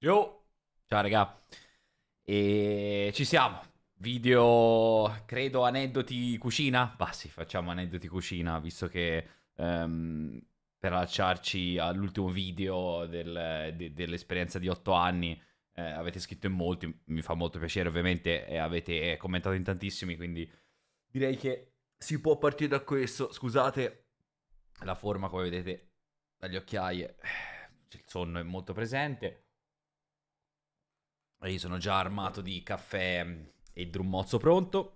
Yo! Ciao raga. E ci siamo. Video, credo, aneddoti cucina? Bah sì, facciamo aneddoti cucina, visto che ehm, per allacciarci all'ultimo video del- de- dell'esperienza di 8 anni eh, avete scritto in molti, mi fa molto piacere ovviamente, e avete commentato in tantissimi, quindi direi che si può partire da questo. Scusate la forma, come vedete, dagli occhiaie, il sonno è molto presente. Io sono già armato di caffè e drummozzo pronto.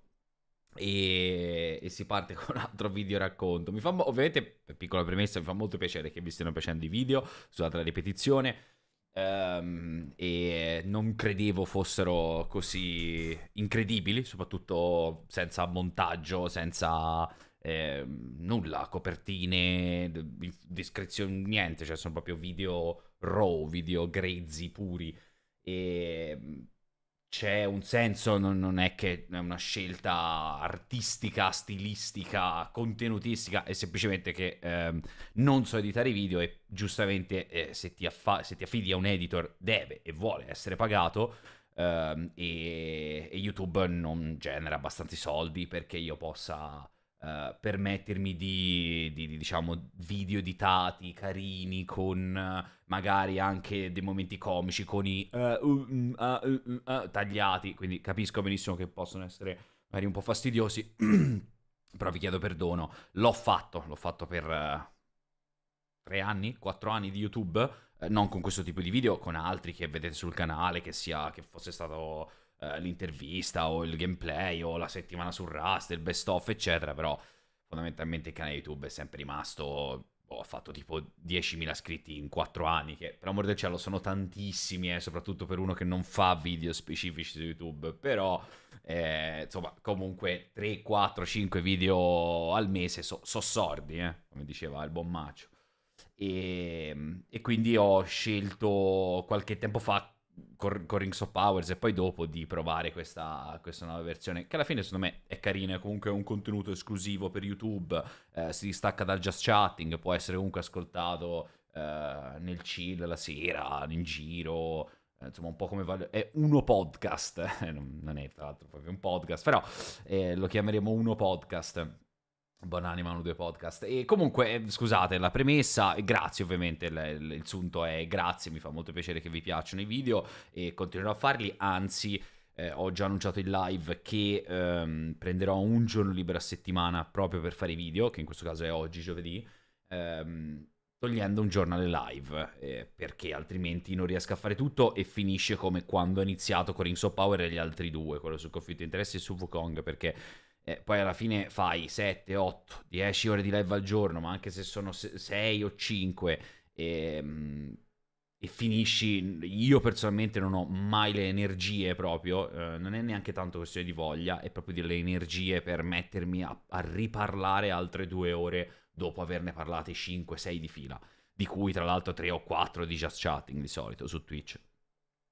E, e si parte con un altro video racconto. Mi fa, ovviamente, per piccola premessa, mi fa molto piacere che vi stiano piacendo i video. Scusate ripetizione. Ehm, e non credevo fossero così incredibili, soprattutto senza montaggio, senza ehm, nulla, copertine, descrizioni, niente. Cioè, sono proprio video raw, video grezzi, puri. E mh, c'è un senso, non, non è che è una scelta artistica, stilistica, contenutistica, è semplicemente che ehm, non so editare i video e giustamente eh, se, ti affa- se ti affidi a un editor deve e vuole essere pagato ehm, e, e YouTube non genera abbastanza soldi perché io possa eh, permettermi di, di- di, diciamo, video editati, carini, con eh, magari anche dei momenti comici, con i uh, tagliati, quindi capisco benissimo che possono essere magari un po' fastidiosi, però vi chiedo perdono. L'ho fatto, l'ho fatto per tre anni, quattro anni di YouTube, eh, non con questo tipo di video, con altri che vedete sul canale, che sia che fosse stato eh, l'intervista o il gameplay o la settimana su Rust, il best of, eccetera, però fondamentalmente il canale YouTube è sempre rimasto... boh, Ho fatto tipo 10.000 iscritti in 4 anni, che per amor del cielo sono tantissimi, eh, soprattutto per uno che non fa video specifici su YouTube. Però, eh, insomma, comunque 3, 4, 5 video al mese sono so sordi, eh, come diceva il buon Macio. E, e quindi ho scelto qualche tempo fa con, con Rings of Powers e poi dopo di provare questa, questa nuova versione che alla fine secondo me è carina, è comunque un contenuto esclusivo per YouTube, eh, si distacca dal just chatting, può essere comunque ascoltato eh, nel chill la sera, in giro, eh, insomma un po' come vale... è uno podcast, eh, non, non è tra l'altro proprio un podcast, però eh, lo chiameremo uno podcast. Buonanima, uno due podcast. E comunque, eh, scusate, la premessa, grazie ovviamente, il, il- sunto è grazie, mi fa molto piacere che vi piacciono i video e continuerò a farli, anzi eh, ho già annunciato in live che ehm, prenderò un giorno libero a settimana proprio per fare i video, che in questo caso è oggi, giovedì, ehm, togliendo un giorno alle live, eh, perché altrimenti non riesco a fare tutto e finisce come quando ho iniziato con Rings of Power e gli altri due, quello sul conflitto di interessi e su Wukong, perché eh, poi alla fine fai 7, 8, 10 ore di live al giorno, ma anche se sono 6 o 5 e, e finisci, io personalmente non ho mai le energie proprio, eh, non è neanche tanto questione di voglia, è proprio delle energie per mettermi a, a riparlare altre due ore dopo averne parlate 5, 6 di fila, di cui tra l'altro 3 o 4 di just chatting di solito su Twitch.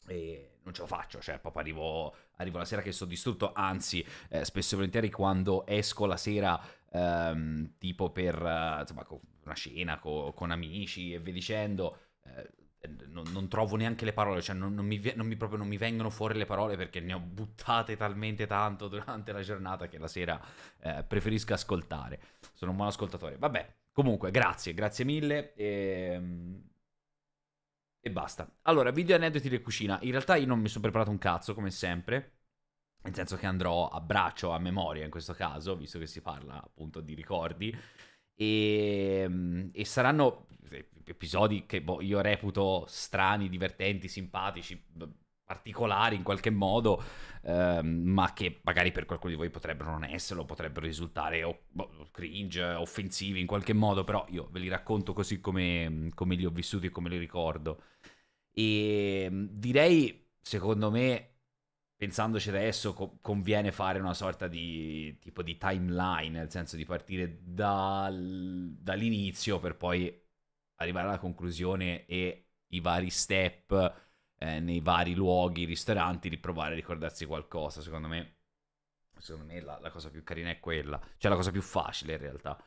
E non ce la faccio, cioè proprio arrivo, arrivo la sera che sono distrutto, anzi eh, spesso e volentieri quando esco la sera ehm, tipo per eh, insomma, una cena co- con amici e via dicendo, eh, non, non trovo neanche le parole, cioè non, non mi, non mi- proprio non mi vengono fuori le parole perché ne ho buttate talmente tanto durante la giornata che la sera eh, preferisco ascoltare. Sono un buon ascoltatore. Vabbè, comunque, grazie, grazie mille. E, e basta. Allora, video aneddoti di cucina. In realtà io non mi sono preparato un cazzo, come sempre. Nel senso che andrò a braccio, a memoria in questo caso, visto che si parla appunto di ricordi. E, e saranno episodi che boh, io reputo strani, divertenti, simpatici, particolari in qualche modo, ehm, ma che magari per qualcuno di voi potrebbero non esserlo, potrebbero risultare o- boh, cringe, offensivi in qualche modo, però io ve li racconto così come, come li ho vissuti e come li ricordo. E mm, direi, secondo me, pensandoci adesso, co- conviene fare una sorta di tipo di timeline, nel senso di partire dal- dall'inizio per poi arrivare alla conclusione e i vari step eh, nei vari luoghi, ristoranti, di provare a ricordarsi qualcosa. Secondo me, secondo me la, la cosa più carina è quella, cioè la cosa più facile in realtà.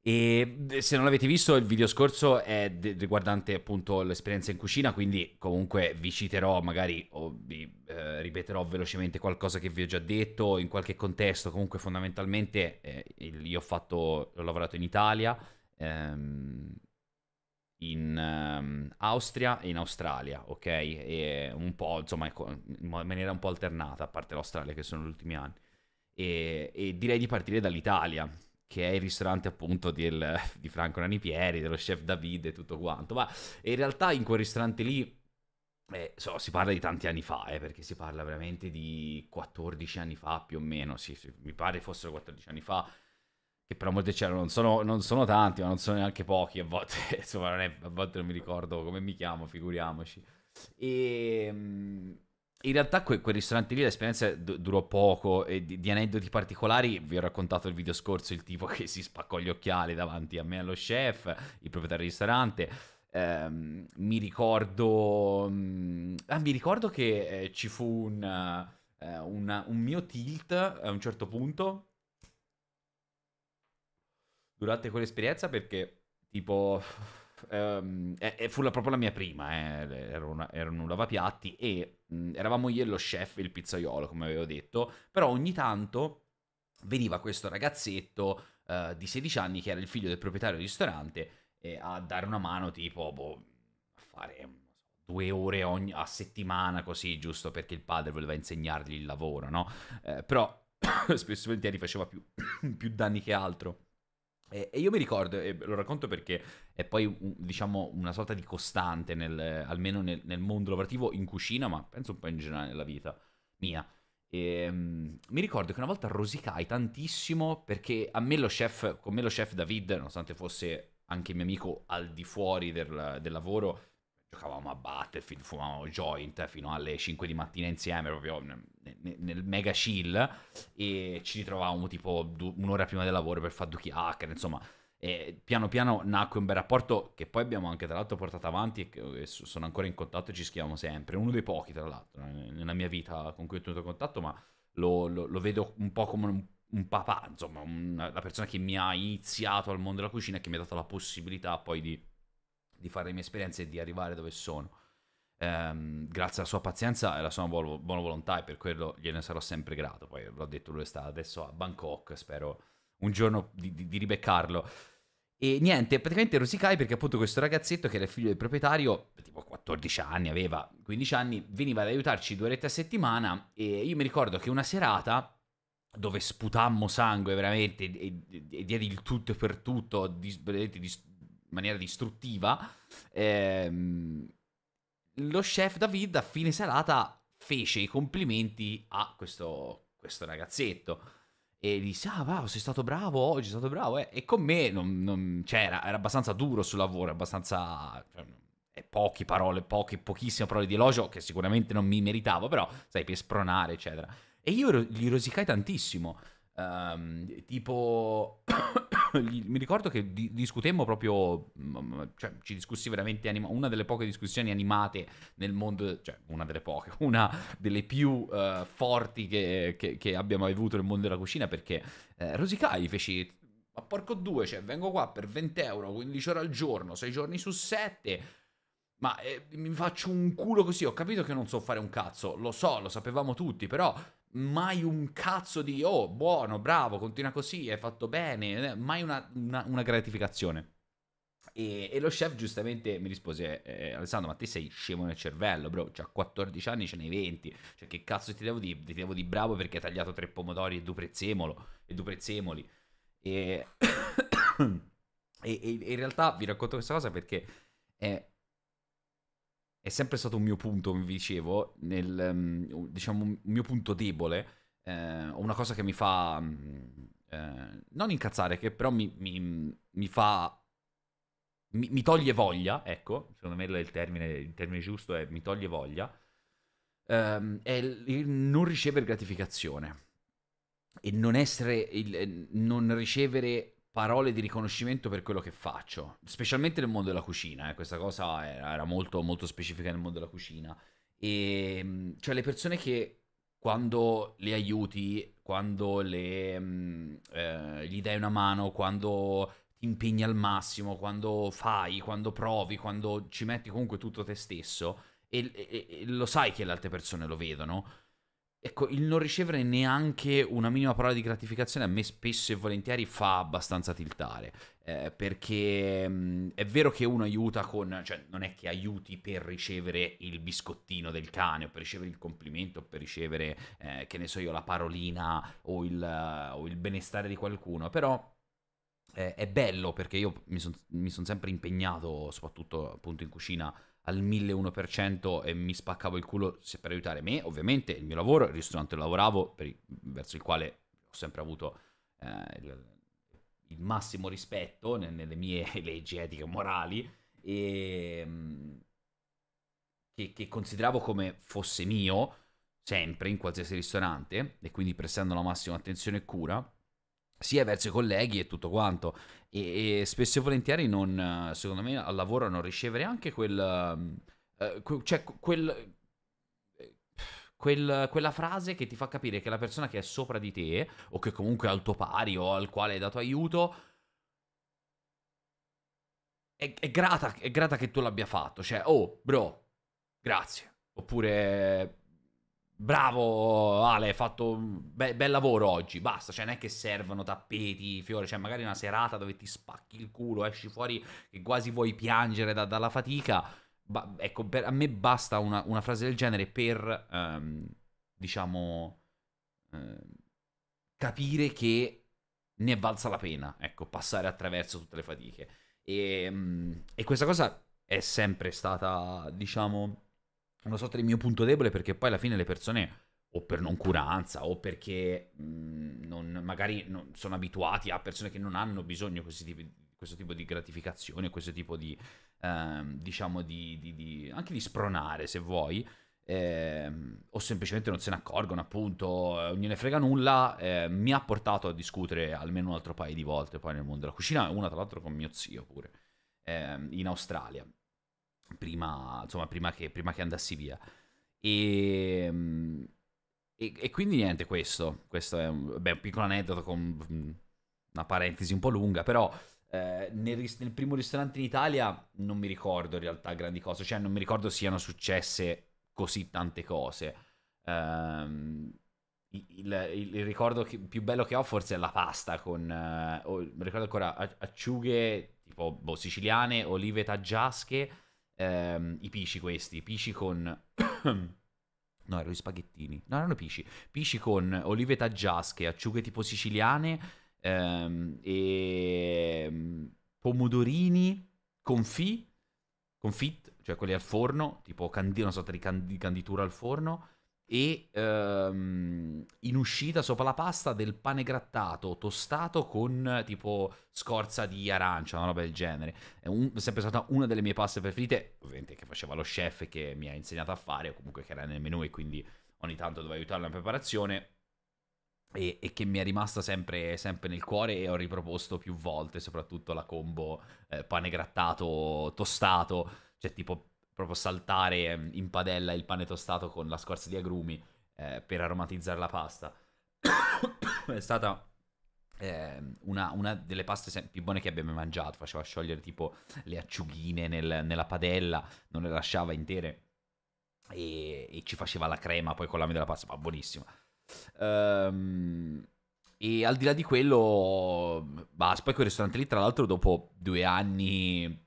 E se non l'avete visto, il video scorso è de- riguardante appunto l'esperienza in cucina, quindi comunque vi citerò, magari o vi eh, ripeterò velocemente qualcosa che vi ho già detto in qualche contesto. Comunque, fondamentalmente, eh, io ho fatto, ho lavorato in Italia, ehm, um, Austria e in Australia, ok? E un po', insomma, ecco, in maniera un po' alternata, a parte l'Australia, che sono gli ultimi anni. E, e direi di partire dall'Italia che è il ristorante appunto del, di Franco Nanipieri, dello chef David e tutto quanto. Ma in realtà in quel ristorante lì, eh, so, si parla di tanti anni fa, eh, perché si parla veramente di 14 anni fa più o meno, sì, sì, mi pare fossero 14 anni fa, che però molti c'erano, non sono, non sono tanti, ma non sono neanche pochi, a volte, insomma, non è, a volte non mi ricordo come mi chiamo, figuriamoci. E... Ehm, in realtà que- quel ristorante lì l'esperienza d- durò poco e di-, di, aneddoti particolari vi ho raccontato il video scorso il tipo che si spaccò gli occhiali davanti a me allo chef, il proprietario del ristorante. Ehm, mi ricordo mm, ah, mi ricordo che eh, ci fu un, eh, un, un mio tilt a un certo punto durante quell'esperienza perché tipo Um, e, fu la, proprio la mia prima, eh. ero, una, ero un lavapiatti e mh, eravamo io e lo chef, il pizzaiolo, come avevo detto, però ogni tanto veniva questo ragazzetto uh, di 16 anni che era il figlio del proprietario del ristorante eh, a dare una mano tipo boh, a fare due ore ogni, a settimana così, giusto perché il padre voleva insegnargli il lavoro, no? Eh, però spesso e volentieri faceva più, più danni che altro. E, io mi ricordo, e lo racconto perché è poi diciamo una sorta di costante, nel, almeno nel, nel, mondo lavorativo, in cucina, ma penso un po' in generale nella vita mia. E, um, mi ricordo che una volta rosicai tantissimo perché a me lo chef, con me lo chef David, nonostante fosse anche mio amico al di fuori del, del lavoro, giocavamo a Battlefield, fumavamo joint fino alle 5 di mattina insieme, proprio nel, nel mega chill, e ci ritrovavamo tipo un'ora prima del lavoro per fare due chiacchiere, insomma. E piano piano nacque un bel rapporto che poi abbiamo anche tra l'altro portato avanti e, sono ancora in contatto e ci scriviamo sempre. Uno dei pochi tra l'altro nella mia vita con cui ho tenuto contatto, ma lo, lo, lo vedo un po' come un, un papà, insomma, una, la persona che mi ha iniziato al mondo della cucina e che mi ha dato la possibilità poi di di fare le mie esperienze e di arrivare dove sono. Ehm, grazie alla sua pazienza e alla sua buona, buona volontà e per quello gliene sarò sempre grato. Poi l'ho detto, lui sta adesso a Bangkok, spero un giorno di, di, di ribeccarlo. E niente, praticamente rosicai perché appunto questo ragazzetto che era il figlio del proprietario, tipo 14 anni, aveva 15 anni, veniva ad aiutarci due orette a settimana e io mi ricordo che una serata dove sputammo sangue veramente e, e, e diedi il tutto per tutto, di, di, maniera distruttiva, ehm, lo chef David a fine serata fece i complimenti a questo, questo ragazzetto e disse ah wow sei stato bravo oggi sei stato bravo eh. e con me non, non, cioè, era, abbastanza duro sul lavoro abbastanza cioè, poche parole poche pochissime parole di elogio che sicuramente non mi meritavo però sai per spronare eccetera e io gli rosicai tantissimo um, tipo mi ricordo che di- discutemmo proprio, mm, mm, cioè ci discussi veramente, anima- una delle poche discussioni animate nel mondo, cioè una delle poche, una delle più uh, forti che, che, che, abbiamo avuto nel mondo della cucina perché eh, Rosicai feci, ma porco due, cioè vengo qua per 20 euro, 15 ore al giorno, 6 giorni su 7 ma eh, mi faccio un culo così, ho capito che non so fare un cazzo, lo so, lo sapevamo tutti, però mai un cazzo di oh, buono, bravo, continua così, hai fatto bene, eh, mai una, una, una gratificazione. E, e, lo chef giustamente mi rispose, eh, Alessandro, ma te sei scemo nel cervello, bro, cioè 14 anni ce n'hai 20, cioè che cazzo ti devo di, ti devo di bravo perché hai tagliato tre pomodori e due prezzemolo, e due prezzemoli. E... e, e in realtà vi racconto questa cosa perché è è sempre stato un mio punto, come vi dicevo, nel, um, diciamo, un mio punto debole, eh, una cosa che mi fa, um, eh, non incazzare, che però mi, mi, mi fa, mi, mi, toglie voglia, ecco, secondo me il termine, il termine giusto è mi toglie voglia, ehm, è il, non ricevere gratificazione e non essere, il, non ricevere parole di riconoscimento per quello che faccio, specialmente nel mondo della cucina, eh. questa cosa era molto, molto specifica nel mondo della cucina. E ehm, cioè le persone che quando le aiuti, quando le, mm, eh, gli dai una mano, quando ti impegni al massimo, quando fai, quando provi, quando ci metti comunque tutto te stesso e, e, e lo sai che le altre persone lo vedono. Ecco, il non ricevere neanche una minima parola di gratificazione a me spesso e volentieri fa abbastanza tiltare. Eh, perché mh, è vero che uno aiuta con... cioè non è che aiuti per ricevere il biscottino del cane o per ricevere il complimento o per ricevere, eh, che ne so io, la parolina o il, o il benestare di qualcuno, però eh, è bello perché io mi sono son sempre impegnato, soprattutto appunto in cucina, al 1001% e mi spaccavo il culo per aiutare me, ovviamente, il mio lavoro, il ristorante dove lavoravo, per, verso il quale ho sempre avuto eh, il, il, massimo rispetto nelle mie leggi etiche e morali, e, ehm, che, che consideravo come fosse mio, sempre, in qualsiasi ristorante, e quindi prestando la massima attenzione e cura sia verso i colleghi e tutto quanto. E, e spesso e volentieri non, secondo me, al lavoro non ricevere anche quel... Uh, que- cioè, quel... Quel, quella frase che ti fa capire che la persona che è sopra di te, o che comunque è al tuo pari, o al quale hai dato aiuto, è, è, grata, è grata che tu l'abbia fatto. Cioè, oh, bro, grazie. Oppure, Bravo Ale, hai fatto be- bel lavoro oggi, basta, cioè non è che servono tappeti, fiori, cioè magari una serata dove ti spacchi il culo, esci fuori che quasi vuoi piangere da- dalla fatica, ba- ecco, per- a me basta una, una, frase del genere per, um, diciamo, um, capire che ne è valsa la pena, ecco, passare attraverso tutte le fatiche. E, um, e questa cosa è sempre stata, diciamo una sorta di mio punto debole perché poi alla fine le persone o per noncuranza o perché mh, mm, non, magari non sono abituati a persone che non hanno bisogno di questo tipo di gratificazioni o questo tipo di, ehm, diciamo, di, di, di, anche di spronare se vuoi, ehm, o semplicemente non se ne accorgono appunto, non gliene frega nulla, eh, mi ha portato a discutere almeno un altro paio di volte poi nel mondo della cucina, una tra l'altro con mio zio pure, ehm, in Australia prima, insomma, prima, che, prima che andassi via. E, ehm, e, e, quindi niente, questo, questo è un, beh, un piccolo aneddoto con una parentesi un po' lunga, però eh, nel, nel, primo ristorante in Italia non mi ricordo in realtà grandi cose, cioè non mi ricordo siano successe così tante cose. Um, il, il, il, ricordo che, più bello che ho forse è la pasta con, uh, oh, mi ricordo ancora acciughe tipo boh, siciliane, olive taggiasche, ehm, i pisci questi, pisci con... no, erano gli spaghettini. No, erano pisci. Pisci con olive taggiasche, acciughe tipo siciliane ehm, e ehm, pomodorini confit, confit, cioè quelli al forno, tipo candi- una sorta di, cand- canditura al forno e um, in uscita sopra la pasta del pane grattato tostato con tipo scorza di arancia, una roba del genere. È, un, è, sempre stata una delle mie paste preferite, ovviamente che faceva lo chef che mi ha insegnato a fare, o comunque che era nel menù e quindi ogni tanto dovevo aiutarlo nella preparazione. E, e, che mi è rimasta sempre, sempre, nel cuore e ho riproposto più volte, soprattutto la combo eh, pane grattato tostato, cioè tipo proprio saltare ehm, in padella il pane tostato con la scorza di agrumi eh, per aromatizzare la pasta. è stata eh, una, una, delle paste più buone che abbiamo mangiato. Faceva sciogliere tipo le acciughine nel, nella padella, non le lasciava intere e, e, ci faceva la crema poi con la della pasta, ma buonissima. Um, e al di là di quello, basta. Poi quel ristorante lì, tra l'altro, dopo due anni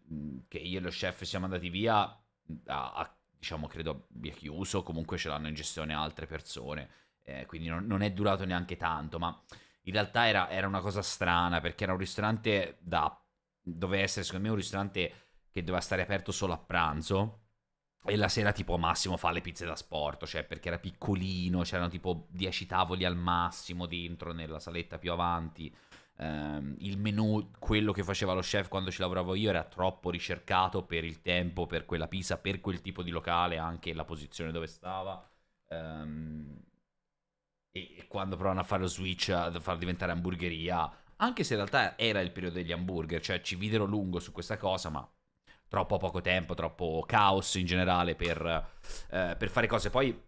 che io e lo chef siamo andati via, ha, ha, diciamo, credo abbia chiuso, comunque ce l'hanno in gestione altre persone, eh, quindi non, non, è durato neanche tanto, ma in realtà era, era, una cosa strana perché era un ristorante da... doveva essere secondo me un ristorante che doveva stare aperto solo a pranzo. E la sera tipo massimo fa le pizze da sport, cioè perché era piccolino, c'erano tipo 10 tavoli al massimo dentro nella saletta più avanti ehm, il menù, quello che faceva lo chef quando ci lavoravo io, era troppo ricercato per il tempo, per quella pizza, per quel tipo di locale, anche la posizione dove stava. Ehm, e, e, quando provano a fare lo switch, a farlo diventare hamburgeria, anche se in realtà era il periodo degli hamburger, cioè ci videro lungo su questa cosa, ma troppo poco tempo, troppo caos in generale per, eh, per fare cose. Poi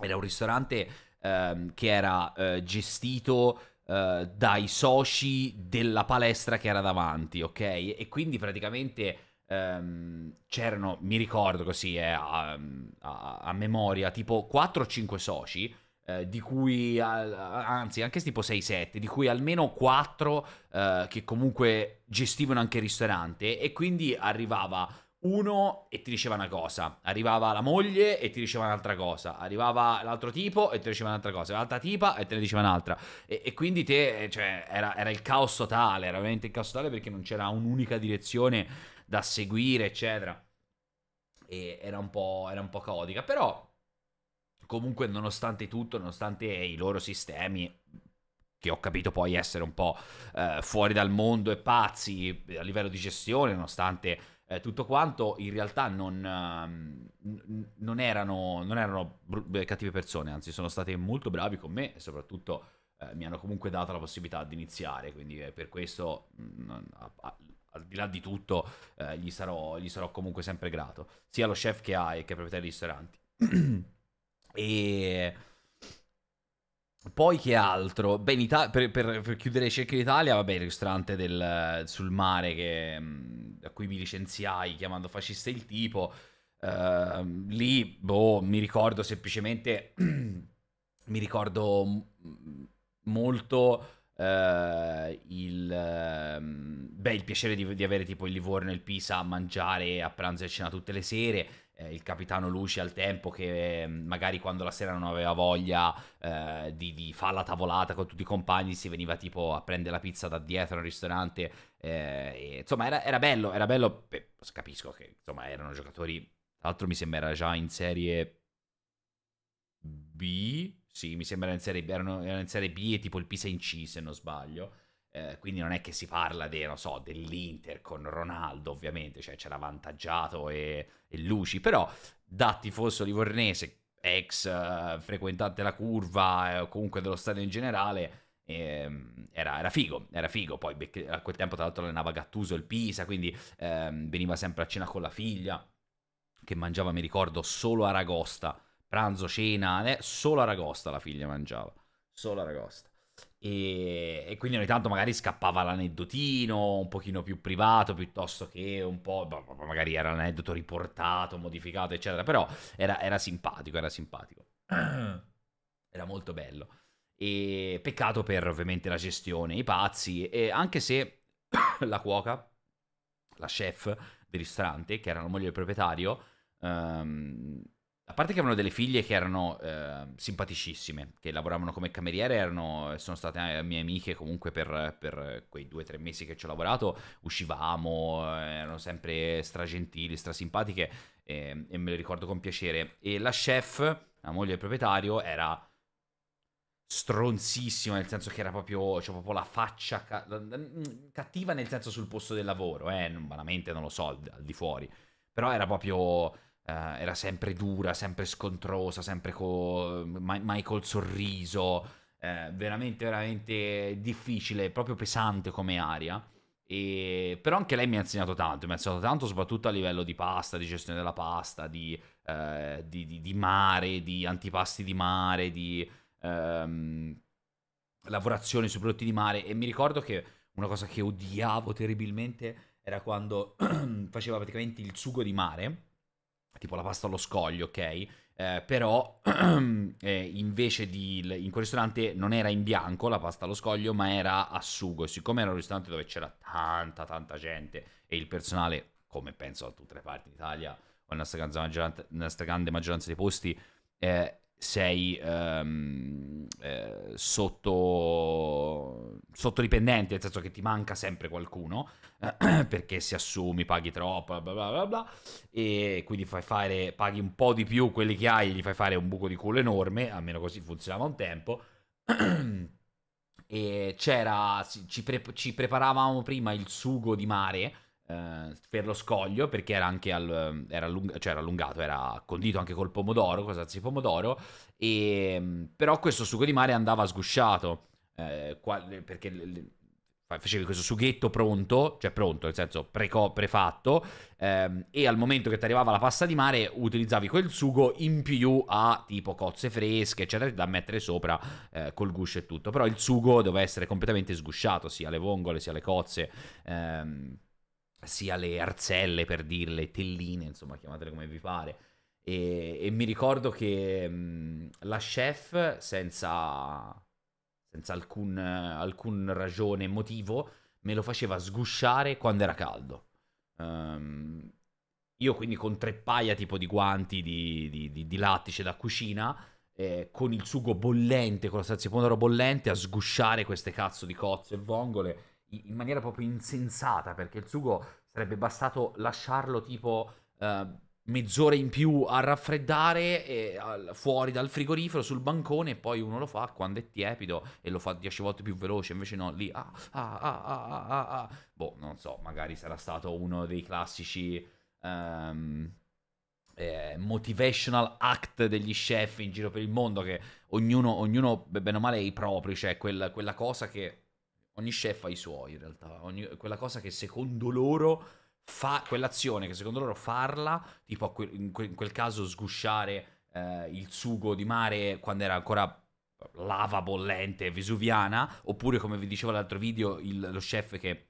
era un ristorante eh, che era eh, gestito uh, dai soci della palestra che era davanti, ok? E quindi praticamente um, c'erano, mi ricordo così, eh, a, a, a, memoria, tipo 4 o 5 soci. Eh, di cui, anzi, anche tipo 6-7, di cui almeno 4 eh, che comunque gestivano anche il ristorante. E quindi arrivava uno e ti diceva una cosa, arrivava la moglie e ti diceva un'altra cosa, arrivava l'altro tipo e ti diceva un'altra cosa, l'altra tipa e te ne diceva un'altra. E, e quindi te, cioè, era, era, il caos totale, era veramente il caos totale perché non c'era un'unica direzione da seguire, eccetera. E era un po', era un po caotica, però comunque nonostante tutto, nonostante i loro sistemi che ho capito poi essere un po' eh, fuori dal mondo e pazzi a livello di gestione, nonostante eh, tutto quanto in realtà non, uh, non erano, non erano br- cattive persone, anzi sono state molto bravi con me e soprattutto eh, mi hanno comunque dato la possibilità di iniziare, quindi eh, per questo, mh, a, a, al di là di tutto, eh, gli sarò, gli, sarò, comunque sempre grato, sia allo chef che ai che proprietari di ristoranti. e... Poi che altro? Beh, Ita- per, per, per, chiudere Cerchio d'Italia, vabbè, il ristorante del, sul mare che, a cui mi licenziai chiamando fascista il tipo. Uh, lì, boh, mi ricordo semplicemente, mi ricordo molto uh, il, uh, beh, il piacere di, di, avere tipo il Livorno e il Pisa a mangiare a pranzo e a cena tutte le sere eh, il capitano Luci al tempo che eh, magari quando la sera non aveva voglia eh, di, di fare la tavolata con tutti i compagni si veniva tipo a prendere la pizza da dietro al ristorante eh, e, insomma era, era, bello era bello beh, capisco che insomma erano giocatori tra l'altro mi sembra già in serie B sì mi sembra in serie B erano, erano in serie B e tipo il Pisa in C se non sbaglio eh, quindi non è che si parla de, so, dell'Inter con Ronaldo, ovviamente, cioè c'era avvantaggiato e, e Luci, però da tifoso livornese, ex uh, frequentante la curva, o eh, comunque dello stadio in generale, ehm, era, era, figo, era figo. Poi a quel tempo, tra l'altro, allenava Gattuso il Pisa, quindi ehm, veniva sempre a cena con la figlia, che mangiava, mi ricordo, solo aragosta. Pranzo, cena, eh, solo aragosta la figlia mangiava. Solo aragosta. E, e, quindi ogni tanto magari scappava l'aneddotino un pochino più privato piuttosto che un po', magari era l'aneddoto riportato, modificato, eccetera, però era, era simpatico, era simpatico. Era molto bello. E peccato per ovviamente la gestione, i pazzi, e anche se la cuoca, la chef del ristorante, che era la moglie del proprietario, um, a parte che avevano delle figlie che erano eh, simpaticissime, che lavoravano come cameriere, erano, sono state eh, mie amiche comunque per, per quei due o tre mesi che ci ho lavorato, uscivamo, erano sempre stragentili, strasimpatiche e, e me le ricordo con piacere. E la chef, la moglie del proprietario, era stronzissima, nel senso che era proprio, cioè proprio la faccia ca- cattiva nel senso sul posto del lavoro, eh, vanamente non lo so, al di fuori, però era proprio Uh, era sempre dura, sempre scontrosa, sempre co- mai, mai col sorriso, uh, veramente, veramente difficile, proprio pesante come aria. E... Però anche lei mi ha insegnato tanto, mi ha insegnato tanto soprattutto a livello di pasta, di gestione della pasta, di, uh, di, di, di mare, di antipasti di mare, di um, lavorazione sui prodotti di mare. E mi ricordo che una cosa che odiavo terribilmente era quando faceva praticamente il sugo di mare tipo la pasta allo scoglio, ok? Eh, però eh, invece di in quel ristorante non era in bianco la pasta allo scoglio, ma era a sugo. E siccome era un ristorante dove c'era tanta, tanta gente e il personale, come penso a tutte le parti d'Italia o nella stragrande maggioranza, maggioranza dei posti, eh, sei um, eh, sotto, dipendente, nel senso che ti manca sempre qualcuno, eh, perché se assumi paghi troppo, bla bla bla bla, e quindi fai fare, paghi un po' di più quelli che hai, gli fai fare un buco di culo enorme, almeno così funzionava un tempo. e c'era, ci, pre- ci preparavamo prima il sugo di mare, eh, per lo scoglio perché era anche al, era, allung- cioè era allungato, era condito anche col pomodoro, cosa di pomodoro, e, però questo sugo di mare andava sgusciato eh, qual- perché facevi questo sughetto pronto, cioè pronto, nel senso preco- prefatto, ehm, e al momento che ti arrivava la pasta di mare utilizzavi quel sugo in più a tipo cozze fresche, eccetera, da mettere sopra eh, col guscio e tutto. Però il sugo doveva essere completamente sgusciato, sia le vongole, sia le cozze, ehm, sia le arzelle, per dirle, telline, insomma, chiamatele come vi pare. E, e mi ricordo che mh, la chef, senza senza alcun, alcun ragione, motivo, me lo faceva sgusciare quando era caldo. Um, io quindi con tre paia tipo di guanti di, di, di, di lattice da cucina, eh, con il sugo bollente, con la salsa di pomodoro bollente, a sgusciare queste cazzo di cozze e vongole in maniera proprio insensata, perché il sugo sarebbe bastato lasciarlo tipo... Uh, mezz'ora in più a raffreddare e, al, fuori dal frigorifero sul bancone e poi uno lo fa quando è tiepido e lo fa 10 volte più veloce. Invece no lì ah ah ah ah ah ah boh non so magari sarà stato uno dei classici um, eh, motivational act degli chef in giro per il mondo che ognuno, ognuno bene o male è i propri cioè quel, quella cosa che ogni chef ha i suoi in realtà. Ogni, quella cosa che secondo loro fa quell'azione che secondo loro farla, tipo in, que- in quel caso sgusciare eh, il sugo di mare quando era ancora lava bollente vesuviana, oppure come vi dicevo l'altro video, il, lo chef che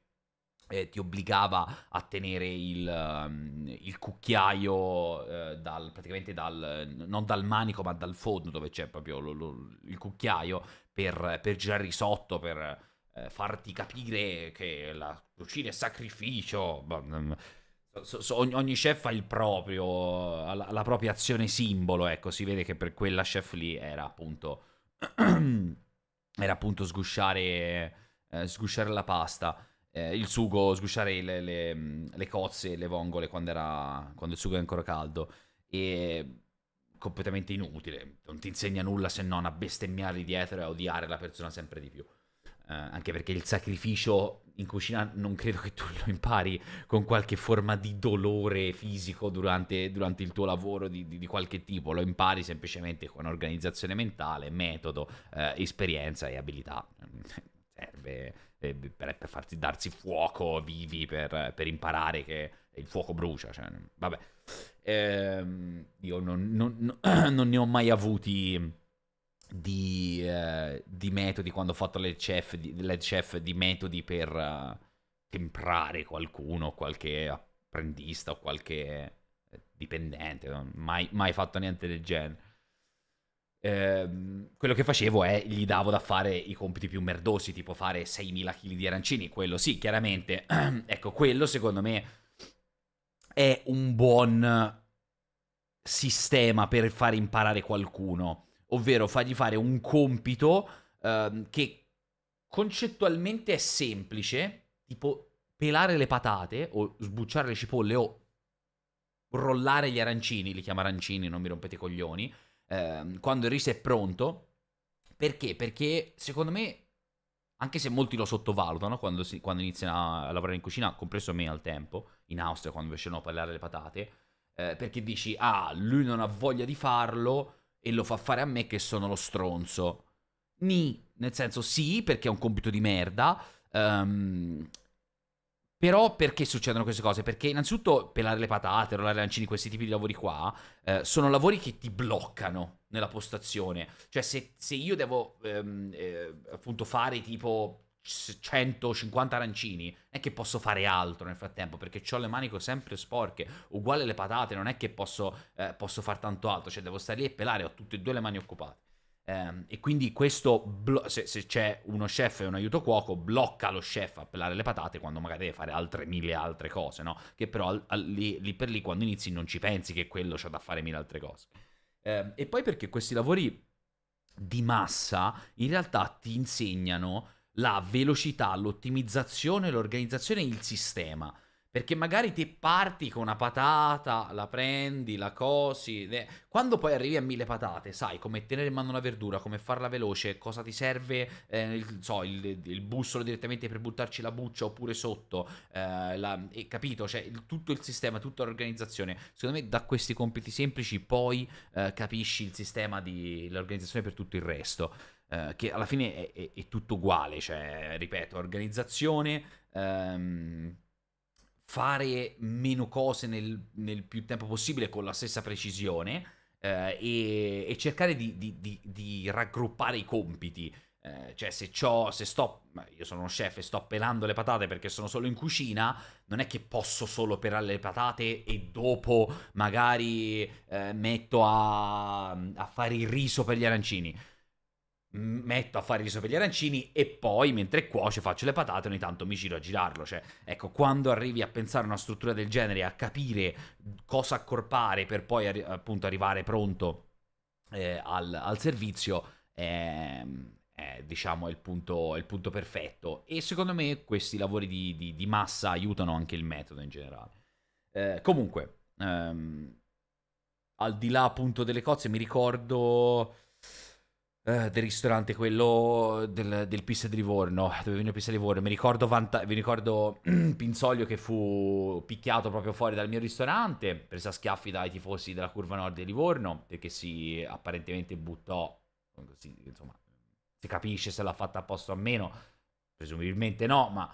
eh, ti obbligava a tenere il, um, il cucchiaio eh, dal, praticamente dal, non dal manico ma dal fondo dove c'è proprio lo, lo, il cucchiaio per, per girare risotto, per eh, farti capire che la cucina è sacrificio. Mm, so, so, ogni, ogni, chef ha il proprio, la, la, propria azione simbolo, ecco, si vede che per quella chef lì era appunto, era appunto sgusciare, eh, sgusciare la pasta. Eh, il sugo, sgusciare le, le, mm, le cozze le vongole quando, era, quando il sugo è ancora caldo. E completamente inutile, non ti insegna nulla se non a bestemmiare dietro e a odiare la persona sempre di più. Uh, anche perché il sacrificio in cucina non credo che tu lo impari con qualche forma di dolore fisico durante, durante il tuo lavoro di, di, di, qualche tipo, lo impari semplicemente con organizzazione mentale, metodo, uh, esperienza e abilità. Serve eh, per, per, farsi darsi fuoco vivi, per, per, imparare che il fuoco brucia. Cioè, vabbè, ehm, io non, non, non ne ho mai avuti di, eh, di, metodi quando ho fatto l'head chef, di, chef di metodi per uh, temprare qualcuno, qualche apprendista o qualche eh, dipendente, non mai, mai fatto niente del genere. Eh, quello che facevo è gli davo da fare i compiti più merdosi, tipo fare 6.000 kg di arancini, quello sì, chiaramente. ecco, quello secondo me è un buon sistema per fare imparare qualcuno ovvero fargli fare un compito uh, che concettualmente è semplice, tipo pelare le patate o sbucciare le cipolle o rollare gli arancini, li chiamo arancini, non mi rompete i coglioni, uh, quando il riso è pronto. Perché? Perché secondo me, anche se molti lo sottovalutano quando, si, quando iniziano a lavorare in cucina, compreso me al tempo, in Austria quando invece no, pelare le patate, eh, perché dici, ah, lui non ha voglia di farlo, e lo fa fare a me che sono lo stronzo. Ni, nel senso sì, perché è un compito di merda. Um, però perché succedono queste cose? Perché innanzitutto pelare le patate, rollare arancini, questi tipi di lavori qua, eh, sono lavori che ti bloccano nella postazione. Cioè se, se io devo ehm, eh, appunto fare tipo 150 arancini, è che posso fare altro nel frattempo perché ho le maniche sempre sporche, uguale le patate, non è che posso, eh, posso fare tanto altro, cioè devo stare lì e pelare, ho tutte e due le mani occupate. Um, e quindi questo, se, se, c'è uno chef e un aiuto cuoco, blocca lo chef a pelare le patate quando magari deve fare altre mille altre cose, no? Che però al, al, lì, lì, per lì quando inizi non ci pensi che quello c'ha da fare mille altre cose. Um, e poi perché questi lavori di massa in realtà ti insegnano la velocità, l'ottimizzazione, l'organizzazione e il sistema. Perché magari ti parti con una patata, la prendi, la cosi. Quando poi arrivi a mille patate, sai come tenere in mano la verdura, come farla veloce, cosa ti serve, eh, il, so, il, il, bussolo direttamente per buttarci la buccia oppure sotto. Eh, la... e, capito? Cioè, il, tutto il sistema, tutta l'organizzazione. Secondo me, da questi compiti semplici, poi eh, capisci il sistema di l'organizzazione per tutto il resto. Eh, che alla fine è, è, è, tutto uguale, cioè, ripeto, organizzazione, ehm, fare meno cose nel, nel, più tempo possibile con la stessa precisione eh, e, e, cercare di, di, di, di, raggruppare i compiti. Eh, cioè, se, se sto, io sono uno chef e sto pelando le patate perché sono solo in cucina, non è che posso solo pelare le patate e dopo magari eh, metto a, a fare il riso per gli arancini metto a fare il riso per gli arancini e poi mentre cuoce faccio le patate ogni tanto mi giro a girarlo cioè ecco quando arrivi a pensare a una struttura del genere a capire cosa accorpare per poi arri- appunto arrivare pronto eh, al, al, servizio è, è diciamo il punto, il punto, perfetto. E secondo me questi lavori di, di, di massa aiutano anche il metodo in generale. Eh, comunque ehm, al di là appunto delle cozze mi ricordo eh, del ristorante, quello del, del Pista di Livorno, dove venne Pista di Livorno. Mi ricordo, Vanta- mi ricordo Pinzoglio che fu picchiato proprio fuori dal mio ristorante, preso a schiaffi dai tifosi della curva nord di Livorno, perché si apparentemente buttò, si, insomma, si capisce se l'ha fatta apposta o meno, presumibilmente no, ma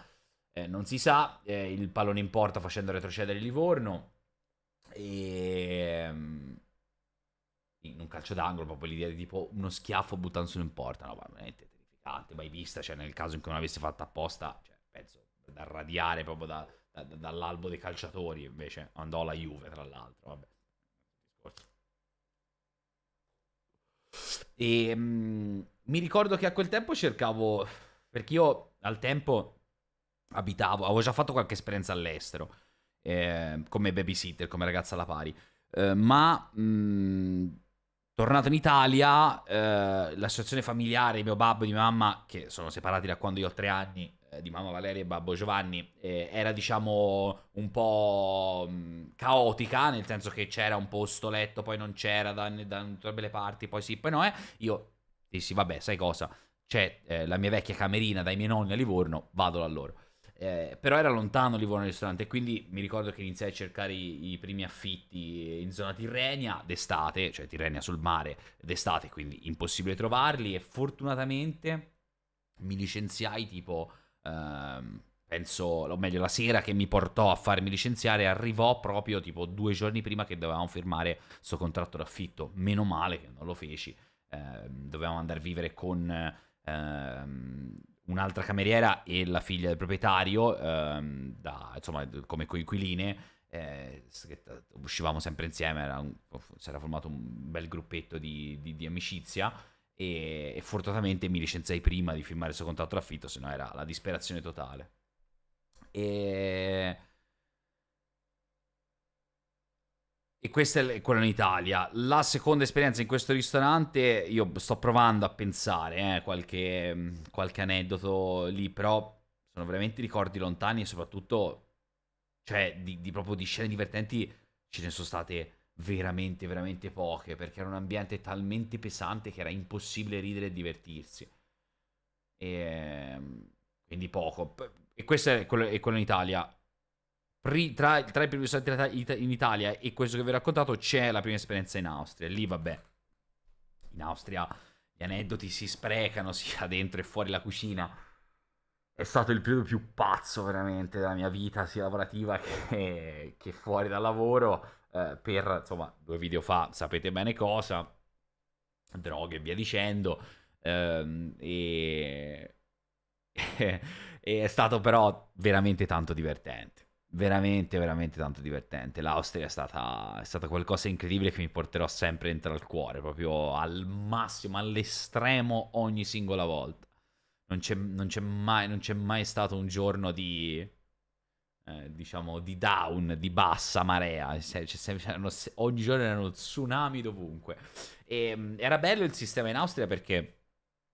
eh, non si sa, eh, il pallone in porta facendo retrocedere Livorno. E ehm, in un calcio d'angolo, proprio l'idea di tipo uno schiaffo buttandosi in porta, no, veramente terrificante, mai vista, cioè nel caso in cui non avesse fatto apposta, cioè, penso da radiare proprio da, da, dall'albo dei calciatori, invece andò alla Juve, tra l'altro, vabbè. E mh, mm, mi ricordo che a quel tempo cercavo, perché io al tempo abitavo, avevo già fatto qualche esperienza all'estero, eh, come babysitter, come ragazza alla pari, eh, ma... Mh, mm, Tornato in Italia, eh, la situazione familiare di mio babbo e di mia mamma, che sono separati da quando io ho tre anni, eh, di mamma Valeria e babbo Giovanni, eh, era diciamo un po' mh, mm, caotica, nel senso che c'era un posto letto, poi non c'era da, da entrambe le parti, poi sì, poi no, eh. Io dissi, vabbè, sai cosa? C'è eh, la mia vecchia camerina dai miei nonni a Livorno, vado da loro. Eh, però era lontano Livorno il ristorante, quindi mi ricordo che iniziai a cercare i, i, primi affitti in zona Tirrenia d'estate, cioè Tirrenia sul mare d'estate, quindi impossibile trovarli. E fortunatamente mi licenziai tipo, ehm, penso, o meglio, la sera che mi portò a farmi licenziare arrivò proprio tipo due giorni prima che dovevamo firmare questo contratto d'affitto. Meno male che non lo feci, eh, dovevamo andare a vivere con. Ehm, un'altra cameriera e la figlia del proprietario, ehm, da, insomma, come coinquiline. Eh, uscivamo sempre insieme, era un, si era formato un bel gruppetto di, di, di amicizia e, e, fortunatamente mi licenziai prima di firmare il suo contratto d'affitto, se no era la disperazione totale. E E questo è quello in Italia. La seconda esperienza in questo ristorante, io sto provando a pensare, eh, qualche, qualche aneddoto lì, però sono veramente ricordi lontani e soprattutto, cioè, di, di, proprio di scene divertenti ce ne sono state veramente, veramente poche, perché era un ambiente talmente pesante che era impossibile ridere e divertirsi. E, ehm, quindi poco. E questo è quello, è quello in Italia tra, tra, i primi ristoranti in Italia e questo che vi ho raccontato c'è la prima esperienza in Austria. Lì, vabbè, in Austria gli aneddoti si sprecano sia dentro e fuori la cucina. È stato il periodo più pazzo veramente della mia vita, sia lavorativa che, che fuori dal lavoro. Eh, per insomma, due video fa sapete bene cosa, droghe e via dicendo. Ehm, e... e è stato però veramente tanto divertente veramente, veramente tanto divertente. L'Austria è stata, è stata qualcosa di incredibile che mi porterò sempre dentro al cuore, proprio al massimo, all'estremo ogni singola volta. Non c'è, non c'è, mai, non c'è mai stato un giorno di, eh, diciamo, di down, di bassa marea. C'erano, ogni giorno erano tsunami dovunque. E, ehm, era bello il sistema in Austria perché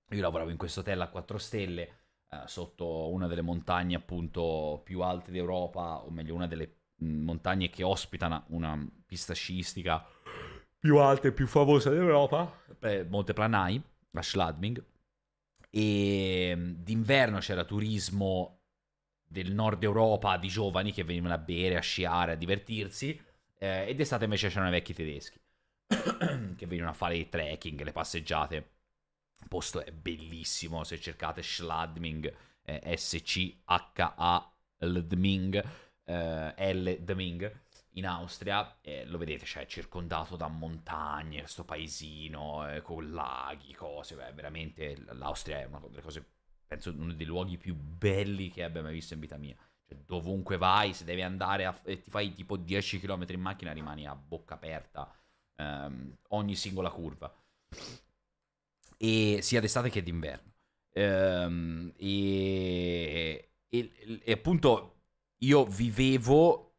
io lavoravo in questo hotel a 4 stelle eh, sotto una delle montagne appunto più alte d'Europa, o meglio una delle mm, montagne che ospitano una pista sciistica più alta e più famosa d'Europa, Monte Planai, a Schladming. E mm, d'inverno c'era turismo del nord Europa di giovani che venivano a bere, a sciare, a divertirsi. Eh, ed estate invece c'erano i vecchi tedeschi che venivano a fare i trekking, le passeggiate Il posto è bellissimo, se cercate Schladming, eh, S-C-H-A-L-Dming, eh, L-Dming, in Austria, eh, lo vedete, cioè circondato da montagne, questo paesino, eh, con laghi, cose, beh, veramente l'Austria è una delle cose, penso, uno dei luoghi più belli che abbia mai visto in vita mia. Cioè, dovunque vai, se devi andare a, e ti fai tipo 10 km in macchina, rimani a bocca aperta ehm, ogni singola curva. E sia d'estate che d'inverno. Ehm, e, e, e appunto io vivevo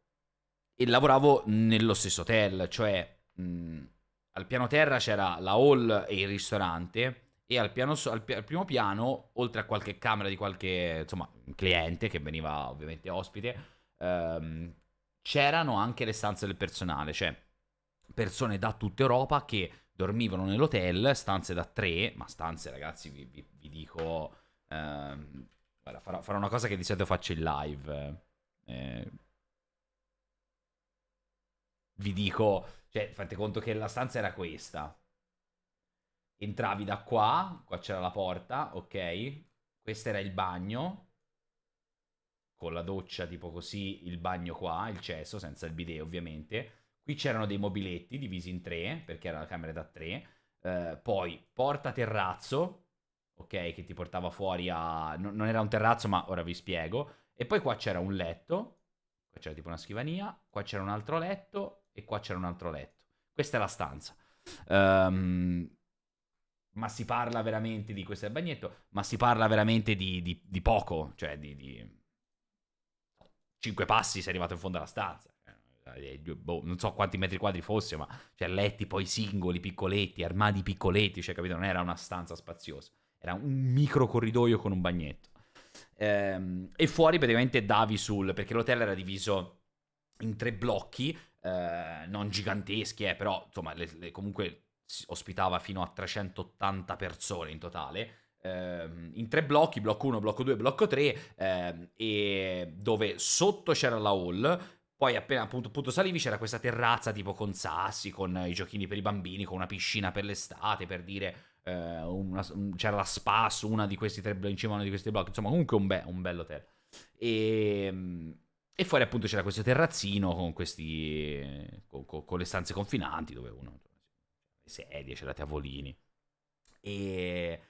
e lavoravo nello stesso hotel, cioè mh, al piano terra c'era la hall e il ristorante e al, piano, al, al, primo piano, oltre a qualche camera di qualche insomma, cliente che veniva ovviamente ospite, ehm, c'erano anche le stanze del personale, cioè persone da tutta Europa che dormivano nell'hotel, stanze da tre, ma stanze ragazzi vi, vi, vi dico... Ehm, guarda, farò, farò, una cosa che di solito faccio in live. Eh, vi dico, cioè, fate conto che la stanza era questa. Entravi da qua, qua c'era la porta, ok? Questo era il bagno. Con la doccia tipo così, il bagno qua, il cesso, senza il bidet ovviamente. Qui c'erano dei mobiletti divisi in tre, perché era la camera da tre. Eh, poi porta terrazzo, ok? Che ti portava fuori a... non era un terrazzo, ma ora vi spiego. E poi qua c'era un letto, qua c'era tipo una scrivania, qua c'era un altro letto e qua c'era un altro letto. Questa è la stanza. Um, ma si parla veramente di questo è il bagnetto, ma si parla veramente di, di, di poco, cioè di, di, cinque passi sei arrivato in fondo alla stanza. Eh, boh, non so quanti metri quadri fosse, ma cioè letti poi singoli, piccoletti, armadi piccoletti, cioè capito? Non era una stanza spaziosa, era un micro corridoio con un bagnetto. Ehm, e fuori praticamente davi sul, perché l'hotel era diviso in tre blocchi, eh, non giganteschi, eh, però insomma le, le, comunque ospitava fino a 380 persone in totale. Eh, in tre blocchi, blocco 1, blocco 2, blocco 3, ehm, e dove sotto c'era la hall, poi appena appunto, appunto, salivi c'era questa terrazza tipo con sassi, con i giochini per i bambini, con una piscina per l'estate, per dire eh, una, c'era la spa su una di questi tre in cima a uno di questi blocchi, insomma comunque un, be- un bello hotel. E ehm, e fuori appunto c'era questo terrazzino con questi. con, con, con le stanze confinanti dove uno. le sedie, c'era tavolini. E.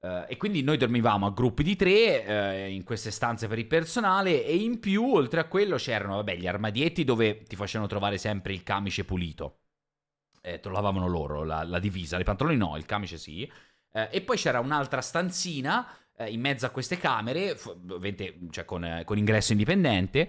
Uh, e quindi noi dormivamo a gruppi di tre uh, in queste stanze per il personale e in più, oltre a quello, c'erano vabbè, gli armadietti dove ti facevano trovare sempre il camice pulito. Eh, trovavano loro la, la divisa, le pantaloni no, il camice sì. Uh, e poi c'era un'altra stanzina in mezzo a queste camere, ovviamente cioè con, con, ingresso indipendente,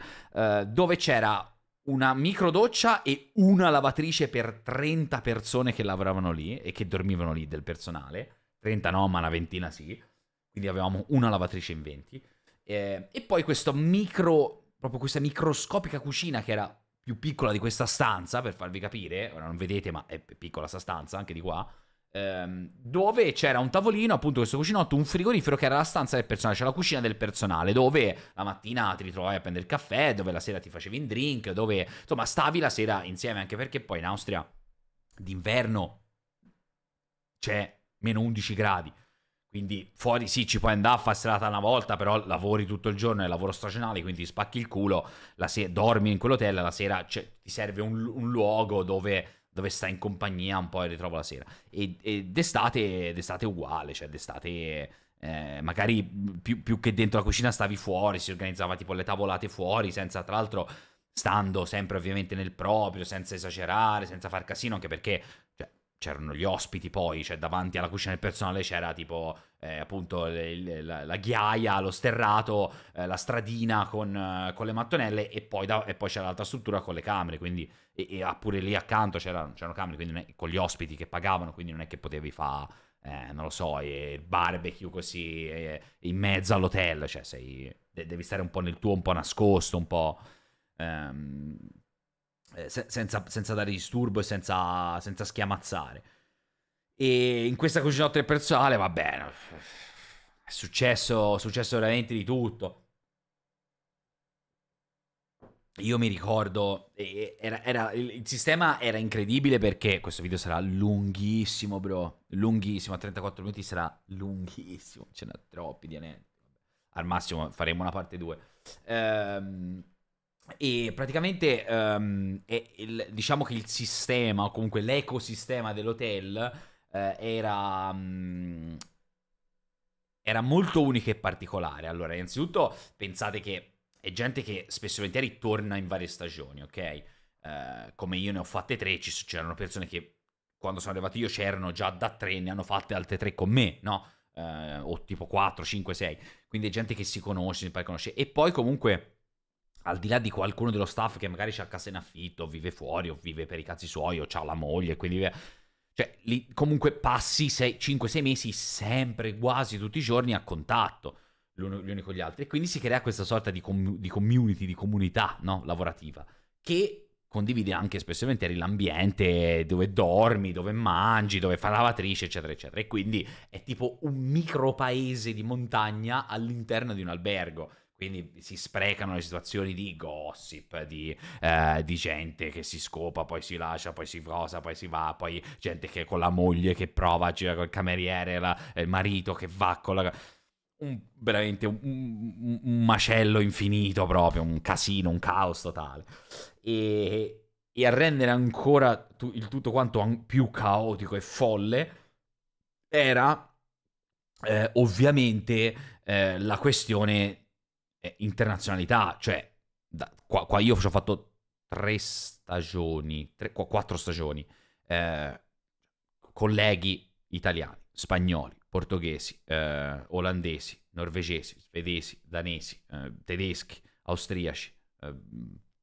dove c'era una micro doccia e una lavatrice per 30 persone che lavoravano lì e che dormivano lì del personale. 30 no, ma una ventina sì. Quindi avevamo una lavatrice in 20. Eh, e poi questo micro, proprio questa microscopica cucina che era più piccola di questa stanza, per farvi capire, ora non vedete ma è piccola sta stanza anche di qua, Ehm, dove c'era un tavolino, appunto questo cucinotto, un frigorifero che era la stanza del personale, c'era la cucina del personale, dove la mattina ti ritrovavi a prendere il caffè, dove la sera ti facevi un drink, dove insomma stavi la sera insieme, anche perché poi in Austria d'inverno c'è meno 11 gradi. Quindi fuori sì, ci puoi andare a fare serata una volta, però lavori tutto il giorno, è lavoro stagionale, quindi spacchi il culo, la se- dormi in quell'hotel, la sera cioè, ti serve un, un luogo dove dove stai in compagnia un po' e ritrovo la sera. E, e d'estate, d'estate uguale, cioè d'estate eh, magari più, più, che dentro la cucina stavi fuori, si organizzava tipo le tavolate fuori, senza tra l'altro stando sempre ovviamente nel proprio, senza esagerare, senza far casino, anche perché cioè, c'erano gli ospiti poi, cioè davanti alla cucina del personale c'era tipo eh, appunto le, le, la, la, ghiaia, lo sterrato, eh, la stradina con, eh, con le mattonelle e poi, da, e poi, c'era l'altra struttura con le camere, quindi e, e ah, pure lì accanto c'erano, c'erano camere, quindi è, con gli ospiti che pagavano, quindi non è che potevi fare, eh, non lo so, il barbecue così in mezzo all'hotel, cioè sei, devi stare un po' nel tuo, un po' nascosto, un po'... Ehm, eh, senza, senza, dare disturbo e senza, senza schiamazzare. E in questa cucinotta del personale, va bene, è successo, successo veramente di tutto. io mi ricordo, era, era, il sistema era incredibile perché questo video sarà lunghissimo, bro. Lunghissimo, a 34 minuti sarà lunghissimo. Ce n'è troppi di anelli. Al massimo faremo una parte 2. Ehm, e praticamente ehm, il, diciamo che il sistema, o comunque l'ecosistema dell'hotel, eh, era, mm, era molto unico e particolare. Allora, innanzitutto pensate che è gente che spesso e volentieri torna in varie stagioni, ok? Eh, come io ne ho fatte tre, ci, c'erano persone che quando sono arrivato io c'erano già da tre, ne hanno fatte altre tre con me, no? Eh, o tipo 4, 5, 6. Quindi è gente che si conosce, si conosce. E poi comunque, al di là di qualcuno dello staff che magari c'ha casa in affitto, vive fuori, o vive per i cazzi suoi, o ha la moglie, quindi... Cioè, lì comunque passi 5-6 mesi sempre, quasi tutti i giorni a contatto gli uni con gli altri. E quindi si crea questa sorta di, com- di community, di comunità no? lavorativa, che condivide anche spesso e volentieri l'ambiente dove dormi, dove mangi, dove fa lavatrice, eccetera, eccetera. E quindi è tipo un micro paese di montagna all'interno di un albergo. Quindi si sprecano le situazioni di gossip, di, eh, di, gente che si scopa, poi si lascia, poi si cosa, poi si va, poi gente che con la moglie che prova, gira col cameriere, la, il marito che va con la un, veramente un, un, un, macello infinito proprio, un casino, un caos totale. E, e a rendere ancora tu, il tutto quanto più caotico e folle era eh, ovviamente eh, la questione eh, internazionalità, cioè da, qua, qua, io ci ho fatto tre stagioni, tre, quattro stagioni, eh, colleghi italiani, spagnoli, portoghesi, eh, olandesi, norvegesi, svedesi, danesi, eh, tedeschi, austriaci, eh,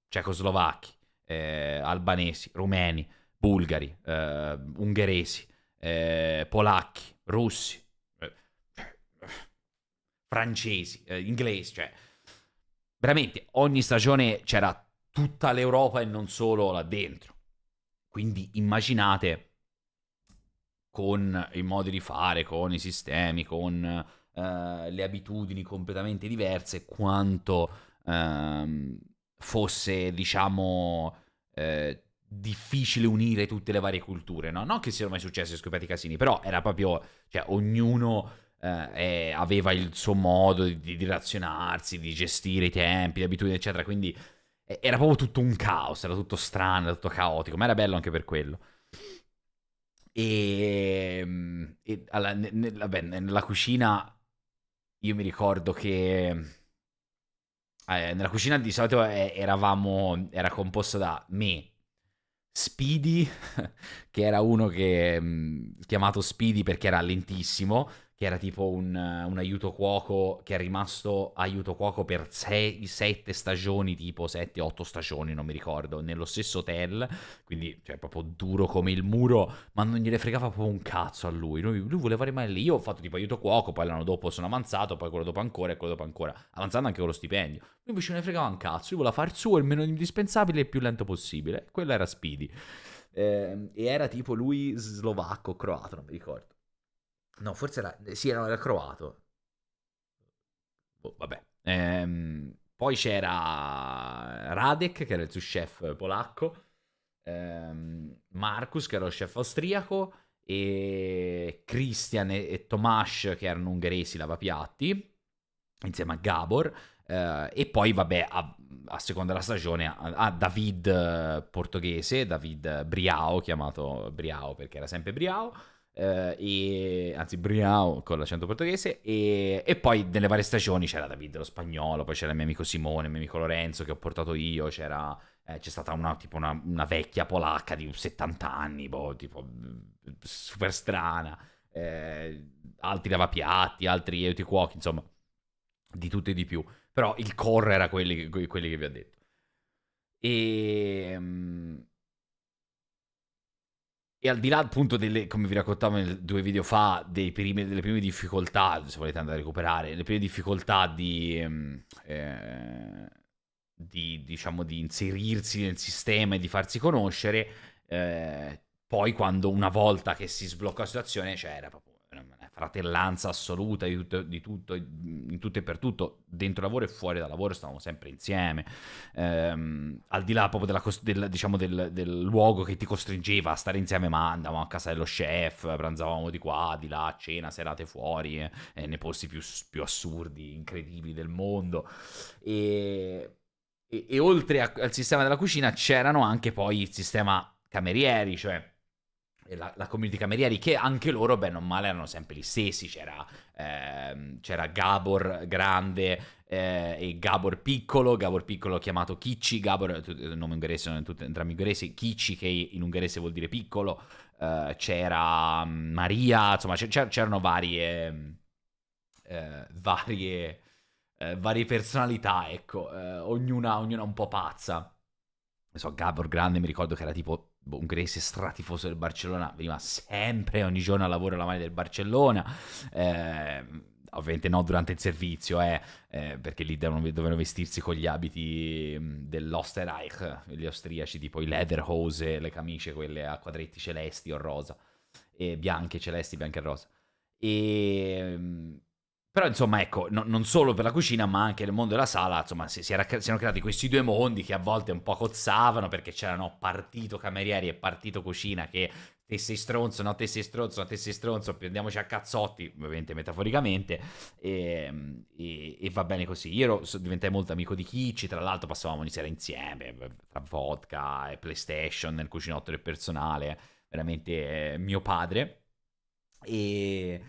cecoslovacchi, eh, albanesi, rumeni, bulgari, eh, ungheresi, eh, polacchi, russi, francesi, inglesi, cioè veramente ogni stagione c'era tutta l'Europa e non solo là dentro. Quindi immaginate con i modi di fare, con i sistemi, con uh, le abitudini completamente diverse, quanto uh, fosse, diciamo, uh, difficile unire tutte le varie culture, no? Non che siano mai successi scoppiati casini, però era proprio, cioè, ognuno eh, aveva il suo modo di, di, relazionarsi, di gestire i tempi, le abitudini, eccetera, quindi era proprio tutto un caos, era tutto strano, era tutto caotico, ma era bello anche per quello. E, ehm, e alla, ne, ne, vabbè, nella cucina io mi ricordo che eh, nella cucina di solito eravamo, era composta da me, Speedy, che era uno che mh, chiamato Speedy perché era lentissimo, che era tipo un, un, aiuto cuoco che è rimasto aiuto cuoco per 6, 7 stagioni, tipo 7, 8 stagioni, non mi ricordo, nello stesso hotel, quindi cioè, proprio duro come il muro, ma non gliene fregava proprio un cazzo a lui. lui, lui voleva rimanere lì, io ho fatto tipo aiuto cuoco, poi l'anno dopo sono avanzato, poi quello dopo ancora e quello dopo ancora, avanzando anche con lo stipendio. Lui invece non ne fregava un cazzo, lui voleva fare il suo, il meno indispensabile e il più lento possibile, quello era Speedy. Eh, e era tipo lui slovacco, croato, non mi ricordo. No, forse era... Sì, era, era croato. Oh, vabbè. Ehm, poi c'era Radek, che era il suo chef polacco. Ehm, Marcus, che era lo chef austriaco. E Christian e, e Tomasz, che erano ungheresi lavapiatti. Insieme a Gabor. Eh, e poi, vabbè, a, a seconda della stagione, a, a David eh, portoghese, David Briao, chiamato Briao perché era sempre Briao eh, e, anzi Briao con l'accento portoghese e, e, poi nelle varie stagioni c'era Davide lo spagnolo, poi c'era il mio amico Simone, il mio amico Lorenzo che ho portato io, c'era, eh, c'è stata una, tipo una, una, vecchia polacca di 70 anni, boh, tipo super strana, eh, altri lavapiatti, altri aiuti cuochi, insomma, di tutto e di più. Però il core era quelli, quelli che vi ho detto. E... Um, e al di là appunto delle, come vi raccontavo due video fa, primi, delle prime difficoltà, se volete andare a recuperare, le prime difficoltà di, ehm, eh, di, diciamo, di inserirsi nel sistema e di farsi conoscere, eh, poi quando una volta che si sblocca la situazione, cioè era fratellanza assoluta di tutto, di tutto, in tutto e per tutto, dentro lavoro e fuori dal lavoro stavamo sempre insieme, ehm, al di là proprio della, del, diciamo del, del, luogo che ti costringeva a stare insieme, ma andavamo a casa dello chef, pranzavamo di qua, di là, cena, serate fuori, eh, nei posti più, più, assurdi, incredibili del mondo, e, e, e oltre a, al sistema della cucina c'erano anche poi il sistema camerieri, cioè la, la, community camerieri, che anche loro, bene o male, erano sempre gli stessi. C'era, ehm, c'era Gabor grande eh, e Gabor piccolo, Gabor piccolo chiamato Kici, Gabor, il nome ungherese, sono tutti, entrambi ungheresi, Kici che in ungherese vuol dire piccolo, eh, c'era mm, Maria, insomma c'erano varie... Eh, varie, eh, varie personalità, ecco, eh, ognuna, ognuna un po' pazza. Ne so, Gabor grande mi ricordo che era tipo un grese stratifoso del Barcellona, veniva sempre, ogni giorno a lavoro alla mano del Barcellona. Eh, ovviamente no durante il servizio, eh, eh, perché lì devono, dovevano vestirsi con gli abiti mm, dell'Osterreich, gli austriaci, tipo i leatherhose, le camicie, quelle a quadretti celesti o rosa, e bianche, celesti, bianche e rosa. E mm, però insomma, ecco, no, non solo per la cucina, ma anche nel mondo della sala, insomma, si, si, era, si, erano creati questi due mondi che a volte un po' cozzavano perché c'erano partito camerieri e partito cucina che te sei stronzo, no te sei stronzo, no te sei stronzo, prendiamoci a cazzotti, ovviamente metaforicamente, e, e, e va bene così. Io ero, diventai molto amico di Kici, tra l'altro passavamo ogni sera insieme, tra vodka e PlayStation, nel cucinotto del personale, veramente eh, mio padre. E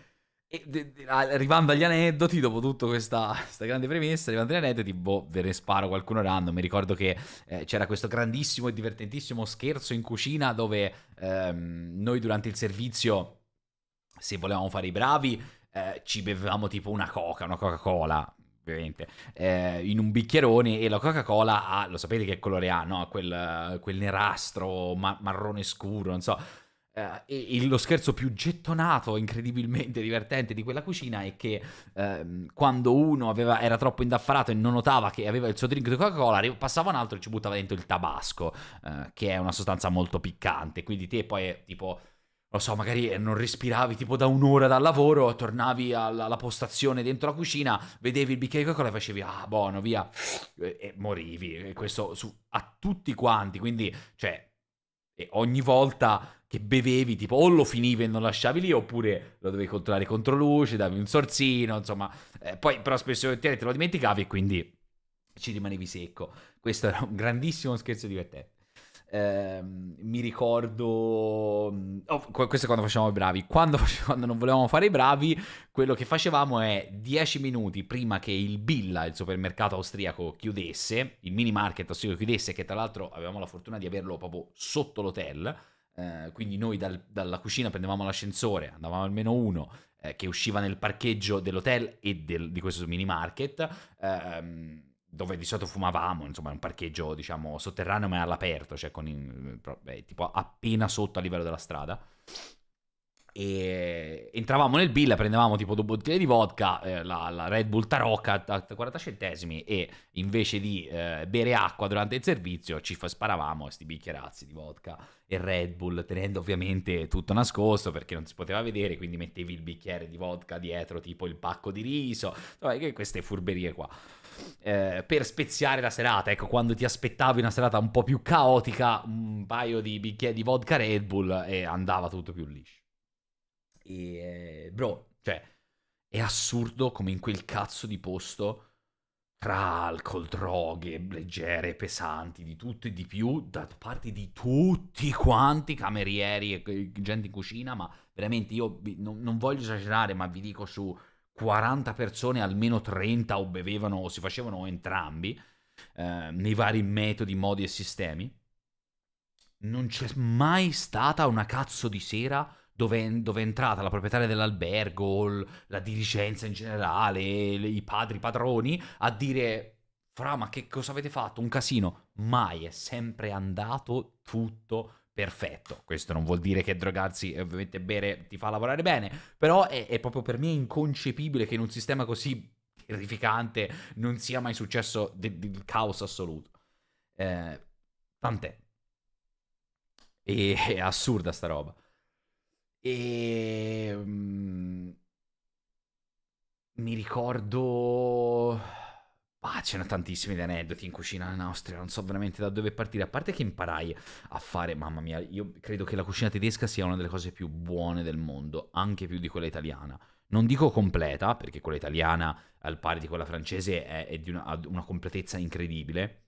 e de, de, arrivando agli aneddoti, dopo tutta questa, questa, grande premessa, arrivando agli aneddoti, boh, ve ne sparo qualcuno random. Mi ricordo che eh, c'era questo grandissimo e divertentissimo scherzo in cucina dove ehm, noi durante il servizio, se volevamo fare i bravi, eh, ci bevevamo tipo una coca, una Coca-Cola, ovviamente, eh, in un bicchierone e la Coca-Cola ha, lo sapete che colore ha, no? Quel, quel nerastro ma- marrone scuro, non so eh, lo scherzo più gettonato, incredibilmente divertente di quella cucina è che eh, quando uno aveva, era troppo indaffarato e non notava che aveva il suo drink di Coca-Cola, passava un altro e ci buttava dentro il tabasco, eh, che è una sostanza molto piccante. Quindi te poi tipo lo so, magari non respiravi tipo da un'ora dal lavoro, tornavi alla, alla postazione dentro la cucina, vedevi il bicchiere di Coca-Cola e facevi, ah, buono, via, e, e morivi. E questo su, a tutti quanti, quindi, cioè, ogni volta che bevevi, tipo o lo finivi e non lasciavi lì, oppure lo dovevi controllare contro luce, davi un sorzino, insomma. Eh, poi però spesso e te lo dimenticavi e quindi ci rimanevi secco. Questo era un grandissimo scherzo divertente. Eh, mi ricordo oh, questo è quando facevamo i bravi. Quando, quando, non volevamo fare i bravi quello che facevamo è 10 minuti prima che il Billa il supermercato austriaco chiudesse il mini market austriaco chiudesse che tra l'altro avevamo la fortuna di averlo proprio sotto l'hotel eh, quindi noi dal, dalla cucina prendevamo l'ascensore, andavamo almeno uno eh, che usciva nel parcheggio dell'hotel e del, di questo mini market, ehm, dove di solito fumavamo, insomma, un parcheggio, diciamo, sotterraneo ma all'aperto, cioè con in, beh, tipo appena sotto a livello della strada. E entravamo nel bill, prendevamo tipo due bottiglie di vodka, eh, la, la, Red Bull Tarocca a 40 centesimi e invece di eh, bere acqua durante il servizio ci sparavamo questi bicchierazzi di vodka e Red Bull, tenendo ovviamente tutto nascosto perché non si poteva vedere, quindi mettevi il bicchiere di vodka dietro tipo il pacco di riso, queste furberie qua. Eh, per speziare la serata, ecco, quando ti aspettavi una serata un po' più caotica, un paio di bicchieri di vodka Red Bull e andava tutto più liscio. E, bro, cioè, è assurdo come in quel cazzo di posto, tra alcol, droghe, leggere, pesanti, di tutto e di più, da parte di tutti quanti, camerieri e gente in cucina, ma veramente io non, non voglio esagerare, ma vi dico su 40 persone, almeno 30 o bevevano o si facevano entrambi, eh, nei vari metodi, modi e sistemi. Non c'è mai stata una cazzo di sera dove, dove, è entrata la proprietaria dell'albergo, la dirigenza in generale, i padri, padroni, a dire, fra, ma che cosa avete fatto? Un casino. Mai, è sempre andato tutto perfetto. Questo non vuol dire che drogarsi ovviamente bere ti fa lavorare bene, però è, è proprio per me inconcepibile che in un sistema così terrificante non sia mai successo del de- caos assoluto. Eh, tant'è. E è assurda sta roba. E... Ehm, mi ricordo... Ah, c'erano tantissimi aneddoti in cucina in Austria, non so veramente da dove partire. A parte che imparai a fare, mamma mia, io credo che la cucina tedesca sia una delle cose più buone del mondo, anche più di quella italiana. Non dico completa, perché quella italiana, al pari di quella francese, è, è di una, una completezza incredibile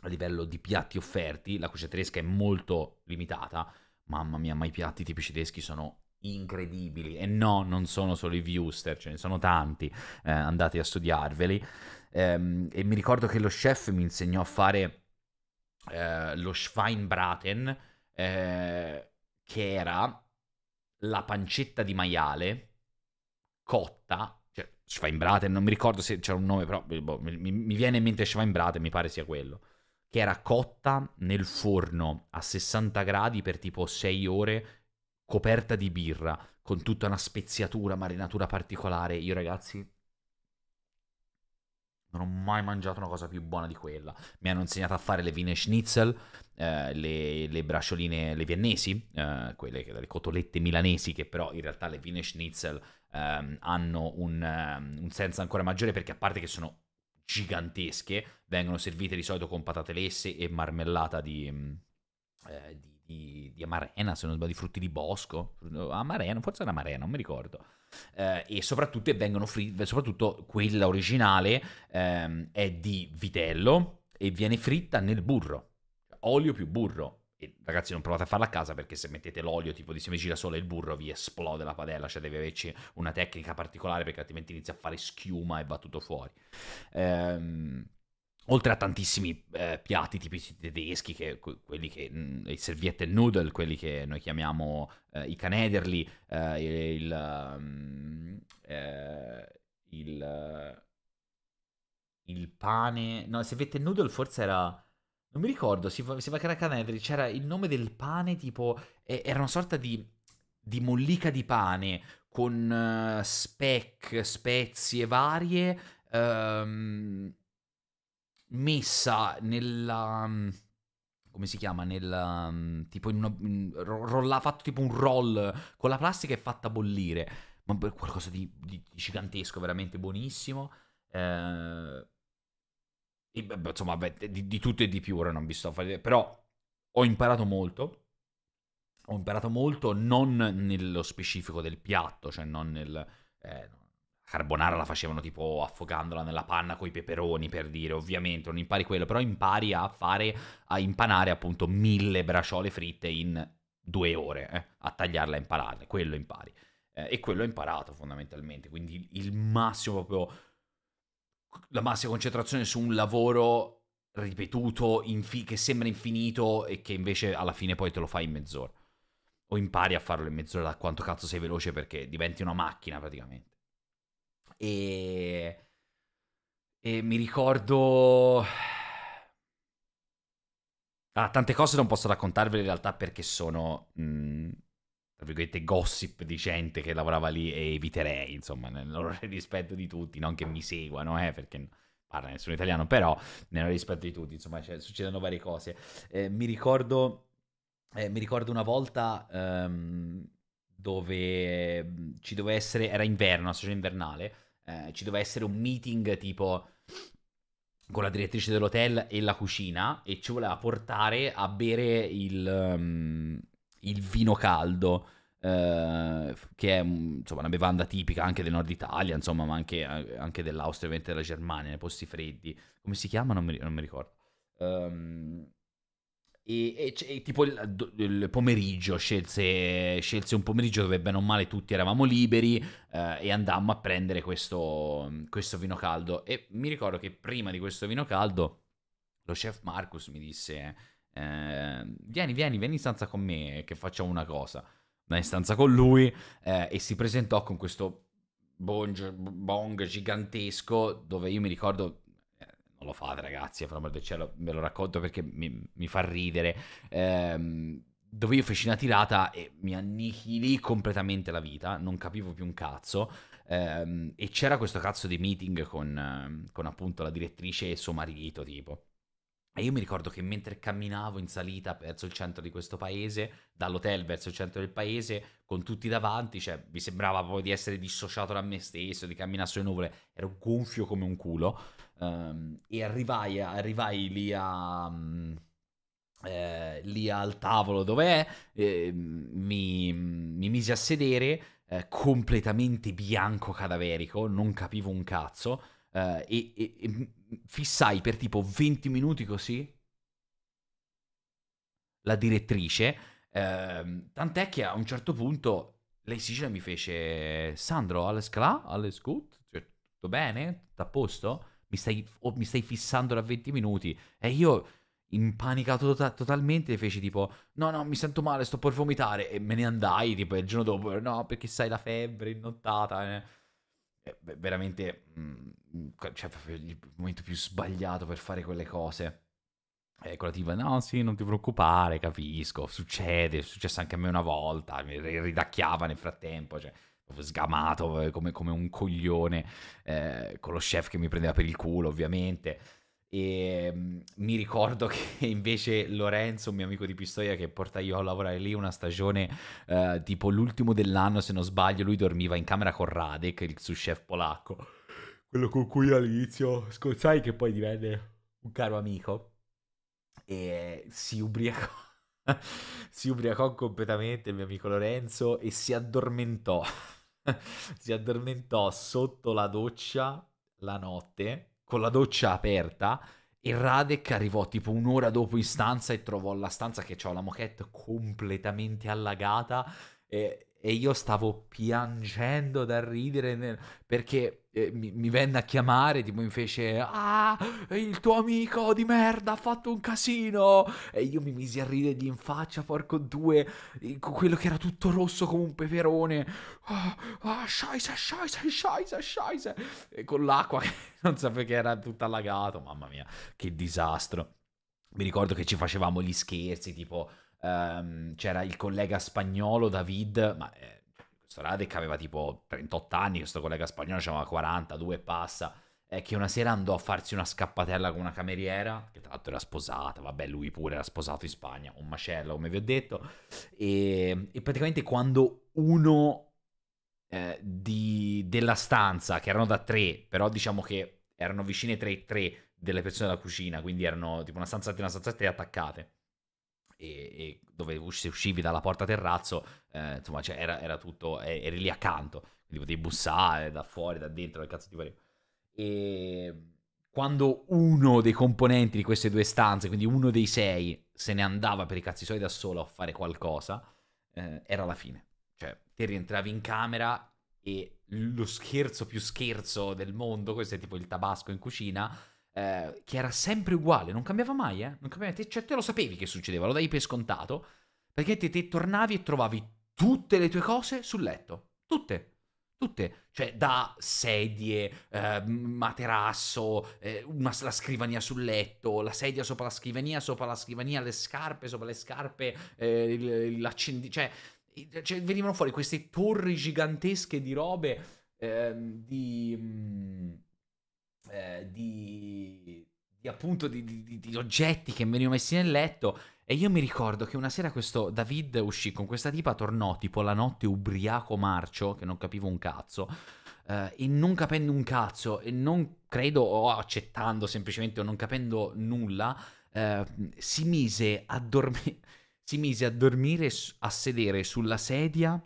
a livello di piatti offerti. La cucina tedesca è molto limitata. Mamma mia, ma i piatti tipici tedeschi sono incredibili. E no, non sono solo i Wuster, ce ne sono tanti. Eh, andate a studiarveli. Ehm, e mi ricordo che lo chef mi insegnò a fare eh, lo Schweinbraten, eh, che era la pancetta di maiale cotta. Cioè, Schweinbraten, non mi ricordo se c'era un nome, però boh, mi, mi, viene in mente Schweinbraten, mi pare sia quello. Che era cotta nel forno a 60 gradi per tipo 6 ore, coperta di birra, con tutta una speziatura, marinatura particolare. Io, ragazzi, non ho mai mangiato una cosa più buona di quella. Mi hanno insegnato a fare le Wiener Schnitzel, eh, le, le, bracioline, le viennesi, eh, quelle, le cotolette milanesi, che però in realtà le Wiener Schnitzel eh, hanno un, um, un senso ancora maggiore perché a parte che sono gigantesche, vengono servite di solito con patate lesse e marmellata di, mm, eh, di, di, di amarena, se non sbaglio, di frutti di bosco. Amarena, forse era amarena, non mi ricordo eh, e soprattutto vengono fritte, soprattutto quella originale ehm, è di vitello e viene fritta nel burro, olio più burro. E ragazzi non provate a farla a casa perché se mettete l'olio tipo di seme girasole e il burro vi esplode la padella, cioè deve averci una tecnica particolare perché altrimenti inizia a fare schiuma e va tutto fuori. Ehm Oltre a tantissimi eh, piatti tipici tedeschi, che, quelli che, mh, mm, i serviette noodle, quelli che noi chiamiamo eh, i canederli, eh, il, um, il, il, pane... No, serviette noodle forse era... Non mi ricordo, si si fa che era canederli, c'era il nome del pane tipo... era una sorta di, di mollica di pane con uh, speck, spezie varie... Um, messa nella mm, come si chiama? Nel mm, tipo in una in, rolla, fatto tipo un roll con la plastica e fatta bollire. Ma qualcosa di, di, di gigantesco veramente buonissimo. Eh, e, beh, insomma beh, di, di, tutto e di più ora non vi sto a fare però ho imparato molto. Ho imparato molto non nello specifico del piatto cioè non nel eh, carbonara la facevano tipo affogandola nella panna con i peperoni per dire, ovviamente non impari quello, però impari a fare, a impanare appunto mille bracciole fritte in due ore, eh, a tagliarla e impararle, quello impari. Eh, e quello ho imparato fondamentalmente, quindi il massimo proprio, la massima concentrazione su un lavoro ripetuto infi- che sembra infinito e che invece alla fine poi te lo fai in mezz'ora. O impari a farlo in mezz'ora da quanto cazzo sei veloce perché diventi una macchina praticamente. E, e mi ricordo... Ah, tante cose non posso raccontarvele in realtà perché sono, mh, mm, tra virgolette, gossip di gente che lavorava lì e eviterei, insomma, nel rispetto di tutti, non che mi seguano, eh, perché parla nessuno italiano, però nel rispetto di tutti, insomma, cioè, succedono varie cose. Eh, mi ricordo... Eh, mi ricordo una volta um, dove mm, ci doveva essere, era inverno, una stagione invernale, eh, ci doveva essere un meeting tipo con la direttrice dell'hotel e la cucina e ci voleva portare a bere il, um, il vino caldo. Uh, che è insomma, una bevanda tipica anche del nord Italia, insomma, ma anche, anche dell'Austria, ovviamente della Germania, nei posti freddi. Come si chiama? Non mi, non mi ricordo. Um, e, e, e, tipo il, il pomeriggio scelse, scelse, un pomeriggio dove bene o male tutti eravamo liberi eh, e andammo a prendere questo, questo, vino caldo. E mi ricordo che prima di questo vino caldo lo chef Marcus mi disse: eh, Vieni, vieni, vieni in stanza con me che facciamo una cosa. Andai in stanza con lui eh, e si presentò con questo bong, bong gigantesco dove io mi ricordo non lo fate ragazzi, per amor del cielo, ve lo racconto perché mi, mi fa ridere, ehm, dove io feci una tirata e mi annihilì completamente la vita, non capivo più un cazzo, ehm, e c'era questo cazzo di meeting con, con appunto la direttrice e suo marito, tipo. E io mi ricordo che mentre camminavo in salita verso il centro di questo paese, dall'hotel verso il centro del paese, con tutti davanti, cioè mi sembrava poi di essere dissociato da me stesso, di camminare sulle nuvole, ero gonfio come un culo. Um, e arrivai, arrivai lì a... Um, eh, lì al tavolo dove eh, mi, mi, misi a sedere eh, completamente bianco cadaverico, non capivo un cazzo eh, e, e, e fissai per tipo 20 minuti così la direttrice, eh, tant'è che a un certo punto lei si mi fece Sandro, alles klar? Alles gut? Cioè, tutto bene? Tutto a posto? Mi stai, oh, mi stai fissando da 20 minuti? E io, impanicato to- totalmente, feci tipo no, no, mi sento male, sto per vomitare e me ne andai tipo il giorno dopo, no, perché sai la febbre, innottata, eh veramente mh, mm, cioè, il momento più sbagliato per fare quelle cose. E quella tipo, no, sì, non ti preoccupare, capisco, succede, è successo anche a me una volta, mi ridacchiava nel frattempo, cioè, sgamato eh, come, come un coglione, eh, con lo chef che mi prendeva per il culo, ovviamente. E um, mi ricordo che invece Lorenzo, un mio amico di Pistoia che porta io a lavorare lì una stagione uh, tipo l'ultimo dell'anno, se non sbaglio, lui dormiva in camera con Radek, il sous chef polacco, quello con cui all'inizio scozzai che poi divenne un caro amico e si ubriacò. si ubriacò completamente il mio amico Lorenzo e si addormentò. si addormentò sotto la doccia la notte con la doccia aperta e Radek arrivò tipo un'ora dopo in stanza e trovò la stanza che ha la moquette completamente allagata e, e io stavo piangendo da ridere nel... perché eh, mi, mi, venne a chiamare, tipo mi fece Ah, il tuo amico di merda ha fatto un casino! E io mi misi a ridergli in faccia, porco due, con quello che era tutto rosso come un peperone. Ah, ah scheisse, scheisse, scheisse, scheisse. E con l'acqua che non sapevo che era tutto allagato, mamma mia, che disastro. Mi ricordo che ci facevamo gli scherzi, tipo Um, c'era il collega spagnolo David, ma eh, questo Radek aveva tipo 38 anni, questo collega spagnolo aveva 42 e passa, eh, che una sera andò a farsi una scappatella con una cameriera, che tra l'altro era sposata, vabbè lui pure era sposato in Spagna, un macello come vi ho detto, e, e praticamente quando uno eh, di, della stanza, che erano da tre, però diciamo che erano vicine tre e tre delle persone della cucina, quindi erano tipo una stanzetta e una stanzetta attaccate e, e dove usci, uscivi dalla porta terrazzo, eh, insomma, cioè era, era, tutto, eri lì accanto, quindi potevi bussare da fuori, da dentro, dal cazzo ti pareva. E quando uno dei componenti di queste due stanze, quindi uno dei sei, se ne andava per i cazzi suoi da solo a fare qualcosa, eh, era la fine. Cioè, ti rientravi in camera e lo scherzo più scherzo del mondo, questo è tipo il tabasco in cucina, eh, che era sempre uguale, non cambiava mai, eh? Non cambiava, te, cioè te lo sapevi che succedeva, lo dai per scontato, perché te, te tornavi e trovavi tutte le tue cose sul letto, tutte. Tutte, cioè da sedie, eh, materasso, eh, una, la scrivania sul letto, la sedia sopra la scrivania, sopra la scrivania, le scarpe, sopra le scarpe, eh, l'accendi... Cioè, cioè, venivano fuori queste torri gigantesche di robe, ehm, di... Mh, mm, eh, di, di, appunto di, di, di, oggetti che venivano messi nel letto. E io mi ricordo che una sera questo David uscì con questa tipa, tornò tipo la notte ubriaco marcio, che non capivo un cazzo. Eh, e non capendo un cazzo, e non credo o accettando semplicemente o non capendo nulla, eh, si mise a dormire. Si mise a dormire, a sedere sulla sedia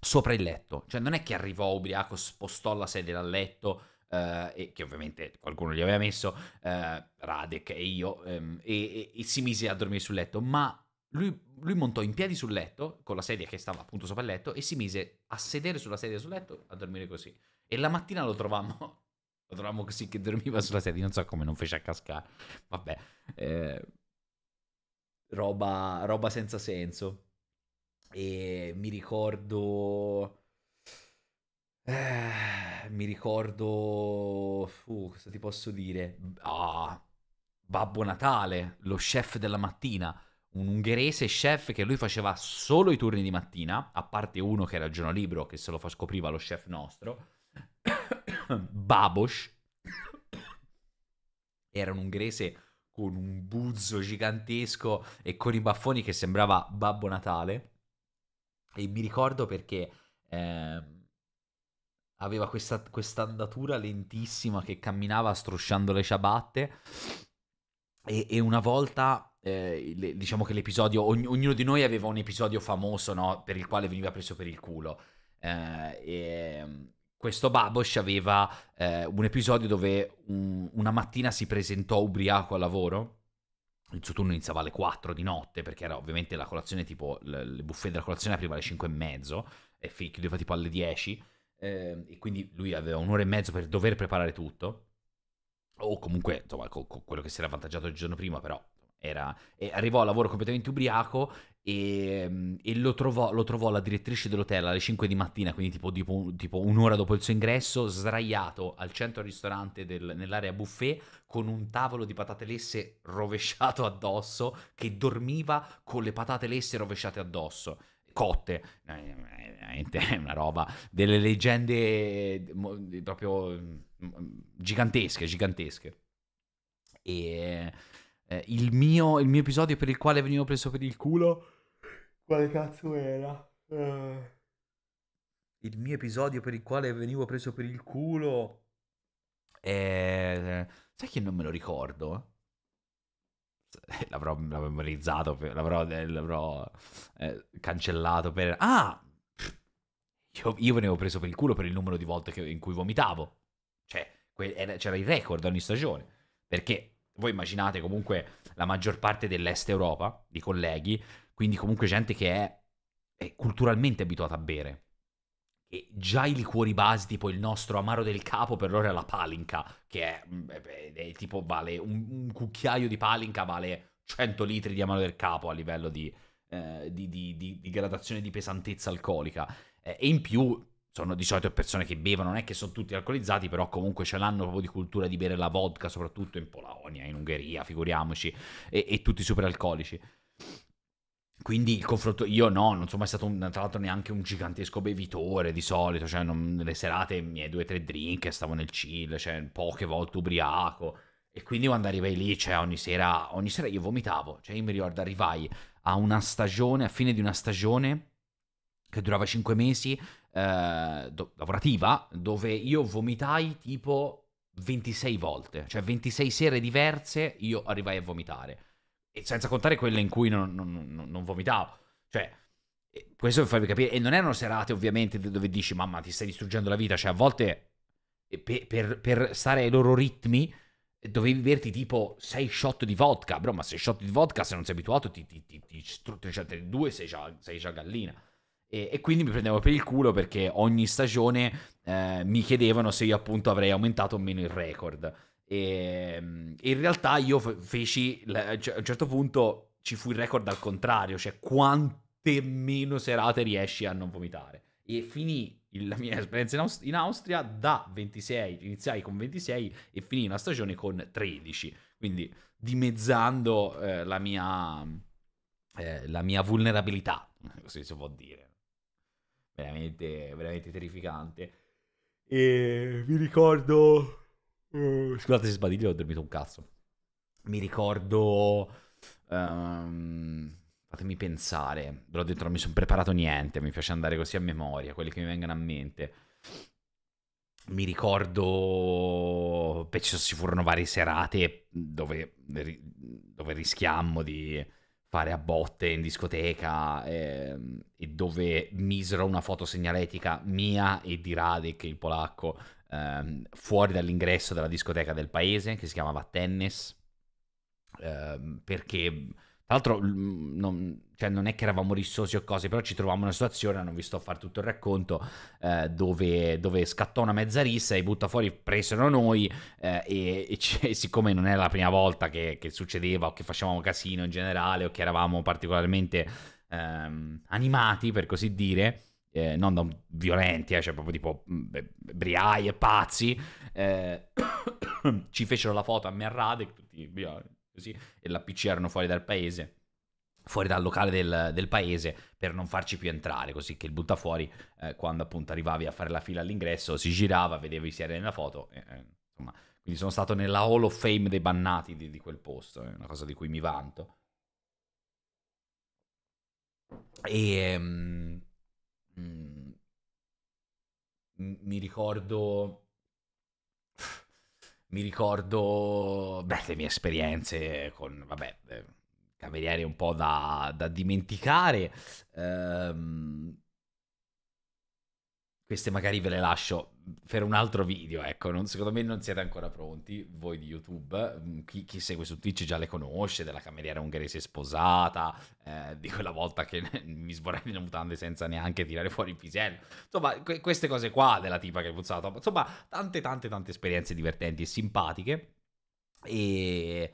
sopra il letto. Cioè, non è che arrivò ubriaco, spostò la sedia dal letto, Uh, e che ovviamente qualcuno gli aveva messo, uh, Radek e io, um, e, e, e, si mise a dormire sul letto, ma lui, lui, montò in piedi sul letto, con la sedia che stava appunto sopra il letto, e si mise a sedere sulla sedia sul letto, a dormire così. E la mattina lo trovammo, lo trovammo così che dormiva sulla sedia, non so come non fece a cascare, vabbè, eh, roba, roba senza senso. E mi ricordo eh, mi ricordo... Uh, cosa ti posso dire? Ah, Babbo Natale, lo chef della mattina. Un ungherese chef che lui faceva solo i turni di mattina, a parte uno che era il giorno libero, che se lo fa scopriva lo chef nostro. Babos. Era un ungherese con un buzzo gigantesco e con i baffoni che sembrava Babbo Natale. E mi ricordo perché eh, aveva questa, andatura lentissima che camminava strusciando le ciabatte. E, e una volta eh, le, diciamo che l'episodio, ogn- ognuno di noi aveva un episodio famoso, no? Per il quale veniva preso per il culo. Eh, e questo Babosh aveva eh, un episodio dove un, una mattina si presentò ubriaco al lavoro. Il suo turno iniziava alle 4 di notte, perché era ovviamente la colazione tipo, le, le buffet della colazione apriva alle 5 e mezzo e chiudeva tipo alle 10. Eh, e quindi lui aveva un'ora e mezzo per dover preparare tutto. O comunque, insomma, con, con quello che si era avvantaggiato il giorno prima, però era, arrivò al lavoro completamente ubriaco e, e lo, trovò, lo, trovò, la direttrice dell'hotel alle 5 di mattina, quindi tipo, tipo, tipo, un'ora dopo il suo ingresso, sdraiato al centro ristorante del, nell'area buffet con un tavolo di patate lesse rovesciato addosso che dormiva con le patate lesse rovesciate addosso cotte, veramente è una roba, delle leggende proprio mm, gigantesche, gigantesche. E eh, il, mio, il, mio, episodio per il quale venivo preso per il culo. Quale cazzo era? Uh... Il mio episodio per il quale venivo preso per il culo. Eh, sai che non me lo ricordo? L'avrò, memorizzato, l'avrò, l'avrò eh, cancellato per... Ah! Io, io, venivo preso per il culo per il numero di volte che, in cui vomitavo. Cioè, que- era, c'era il record ogni stagione. Perché voi immaginate comunque la maggior parte dell'est Europa, di colleghi, quindi comunque gente che è, è culturalmente abituata a bere. E già i liquori base, tipo il nostro amaro del capo, per loro è la palinca, che è, mm, è, è tipo vale un, un, cucchiaio di palinca vale 100 litri di amaro del capo a livello di, eh, di, di, di gradazione di pesantezza alcolica. Eh, e in più sono di solito persone che bevono, non è che sono tutti alcolizzati, però comunque ce l'hanno proprio di cultura di bere la vodka, soprattutto in Polonia, in Ungheria, figuriamoci, e, e tutti super alcolici. Quindi il confronto, io no, non sono mai stato un, tra l'altro neanche un gigantesco bevitore di solito, cioè non, nelle serate miei due o tre drink stavo nel chill, cioè poche volte ubriaco. E quindi quando arrivai lì, cioè ogni sera, ogni sera io vomitavo, cioè io mi ricordo arrivai a una stagione, a fine di una stagione che durava 5 mesi, eh, do- lavorativa, dove io vomitai tipo 26 volte, cioè 26 sere diverse io arrivai a vomitare. E senza contare quelle in cui non, non, non, vomitavo. Cioè, questo per farvi capire. E non erano serate, ovviamente, dove dici, mamma, ti stai distruggendo la vita. Cioè, a volte, per, per, per stare ai loro ritmi, dovevi berti tipo 6 shot di vodka. Bro, ma 6 shot di vodka, se non sei abituato, ti, ti, ti, cioè, due sei già, sei già gallina. E, e, quindi mi prendevo per il culo perché ogni stagione eh, mi chiedevano se io appunto avrei aumentato o meno il record. E in realtà io feci, cioè, a un certo punto ci fu il record al contrario, cioè quante meno serate riesci a non vomitare. E finì la mia esperienza in, Aust- in Austria da 26, iniziai con 26 e finì una stagione con 13, quindi dimezzando eh, la, mia, eh, la mia vulnerabilità, così si può dire veramente, veramente terrificante. E mi ricordo... Uh, scusate se sbadiglio, ho dormito un cazzo. Mi ricordo... Um, fatemi pensare. L'ho detto, non mi sono preparato niente. Mi piace andare così a memoria, quelli che mi vengono a mente. Mi ricordo... Beh, ci furono varie serate dove, dove rischiammo di fare a botte in discoteca eh, e dove misero una foto segnaletica mia e di Radek, il polacco, eh, fuori dall'ingresso della discoteca del paese che si chiamava Tennis. Eh, perché tra l'altro non, cioè non, è che eravamo rissosi o cose, però ci trovavamo in una situazione, non vi sto a fare tutto il racconto, eh, dove, dove, scattò una mezza rissa e butta fuori, presero noi eh, e, e, c- siccome non è la prima volta che, che, succedeva o che facevamo casino in generale o che eravamo particolarmente ehm, animati, per così dire, eh, non violenti, eh, cioè proprio tipo briai e pazzi, eh, ci fecero la foto a me a Radek, tutti così, e la PCRano fuori dal paese fuori dal locale del, del, paese per non farci più entrare, così che il buttafuori, eh, quando appunto arrivavi a fare la fila all'ingresso, si girava, vedevi se eri nella foto, eh, insomma, Quindi sono stato nella Hall of Fame dei bannati di, di quel posto, è una cosa di cui mi vanto. E... Um, mm, mi ricordo... Mi ricordo, beh, le mie esperienze con, vabbè, eh, camerieri un po' da, da dimenticare. Ehm, queste magari ve le lascio per un altro video, ecco, non, secondo me non siete ancora pronti, voi di YouTube, mm, chi, chi, segue su Twitch già le conosce, della cameriera ungherese sposata, eh, di quella volta che mi sborrai le mutande senza neanche tirare fuori il pisello, insomma, que- queste cose qua della tipa che è puzzato, insomma, tante tante tante esperienze divertenti e simpatiche, e...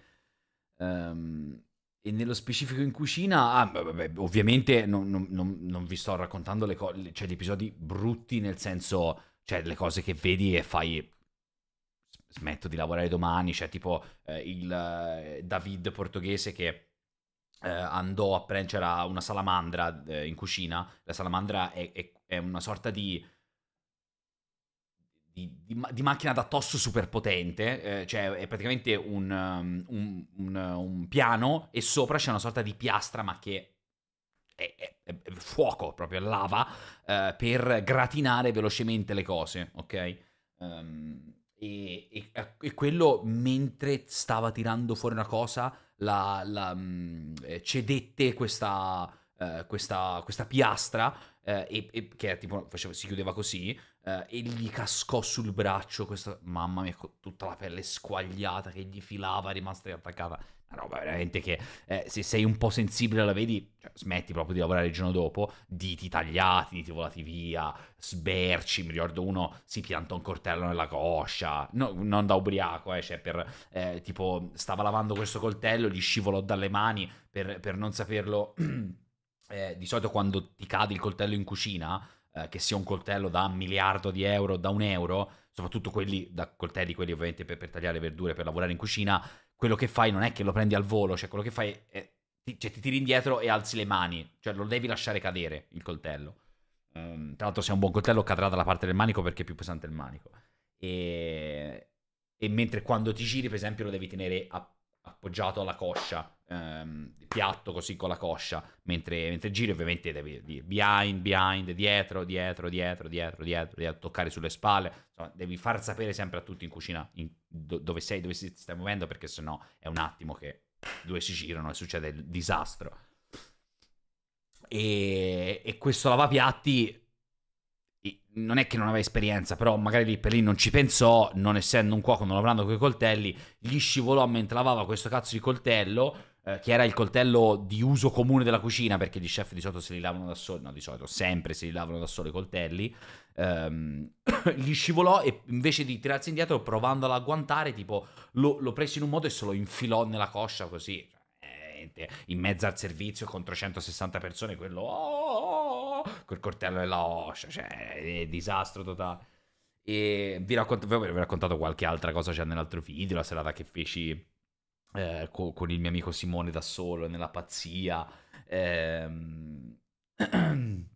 Um, e nello specifico in cucina, ah, vabbè, ovviamente non, non, non, vi sto raccontando le cose, cioè gli episodi brutti nel senso, cioè le cose che vedi e fai smetto di lavorare domani, cioè tipo eh, il eh, David portoghese che eh, andò a prendere, c'era una salamandra eh, in cucina, la salamandra è, è, è una sorta di di, di, di, macchina da tosso super potente, eh, cioè è praticamente un, um, un, un, un, piano e sopra c'è una sorta di piastra ma che è, è, è fuoco, proprio lava, eh, per gratinare velocemente le cose, ok? Um, e, e, e, quello mentre stava tirando fuori una cosa la, la, um, cedette questa, uh, questa, questa piastra uh, e, che tipo, faceva, si chiudeva così Uh, e gli cascò sul braccio questa mamma mia con tutta la pelle squagliata che gli filava rimasta attaccata. Una roba veramente che eh, se sei un po' sensibile la vedi cioè, smetti proprio di lavorare il giorno dopo diti tagliati diti volati via sberci mi ricordo uno si piantò un coltello nella coscia no, non da ubriaco eh, cioè per eh, tipo stava lavando questo coltello gli scivolò dalle mani per, per non saperlo eh, di solito quando ti cade il coltello in cucina eh, che sia un coltello da un miliardo di euro, da un euro, soprattutto quelli da coltelli, quelli ovviamente per, per, tagliare verdure, per lavorare in cucina, quello che fai non è che lo prendi al volo, cioè quello che fai è, ti, cioè, ti tiri indietro e alzi le mani, cioè lo devi lasciare cadere il coltello. Um, tra l'altro se è un buon coltello cadrà dalla parte del manico perché è più pesante il manico. E, e mentre quando ti giri, per esempio, lo devi tenere a appoggiato alla coscia, ehm, piatto così con la coscia, mentre, mentre giri ovviamente devi dire behind, behind, dietro, dietro, dietro, dietro, dietro, dietro, toccare sulle spalle, insomma devi far sapere sempre a tutti in cucina in, do, dove sei, dove si stai muovendo, perché sennò è un attimo che due si girano e succede il disastro. E, e questo lavapiatti non è che non aveva esperienza, però magari lì per lì non ci pensò, non essendo un cuoco, non lavorando con i coltelli, gli scivolò mentre lavava questo cazzo di coltello, eh, che era il coltello di uso comune della cucina, perché gli chef di solito se li lavano da soli, no di solito sempre si li lavano da soli i coltelli, ehm, gli scivolò e invece di tirarsi indietro provandolo a agguantare, tipo lo, lo prese in un modo e se lo infilò nella coscia così, cioè, in mezzo al servizio con 360 persone, quello... Oh, col coltello nella oscia, cioè, è disastro totale. E vi, racconto, vi ho raccontato qualche altra cosa già nell'altro video, la serata che feci eh, co- con il mio amico Simone da solo, nella pazzia. Ehm...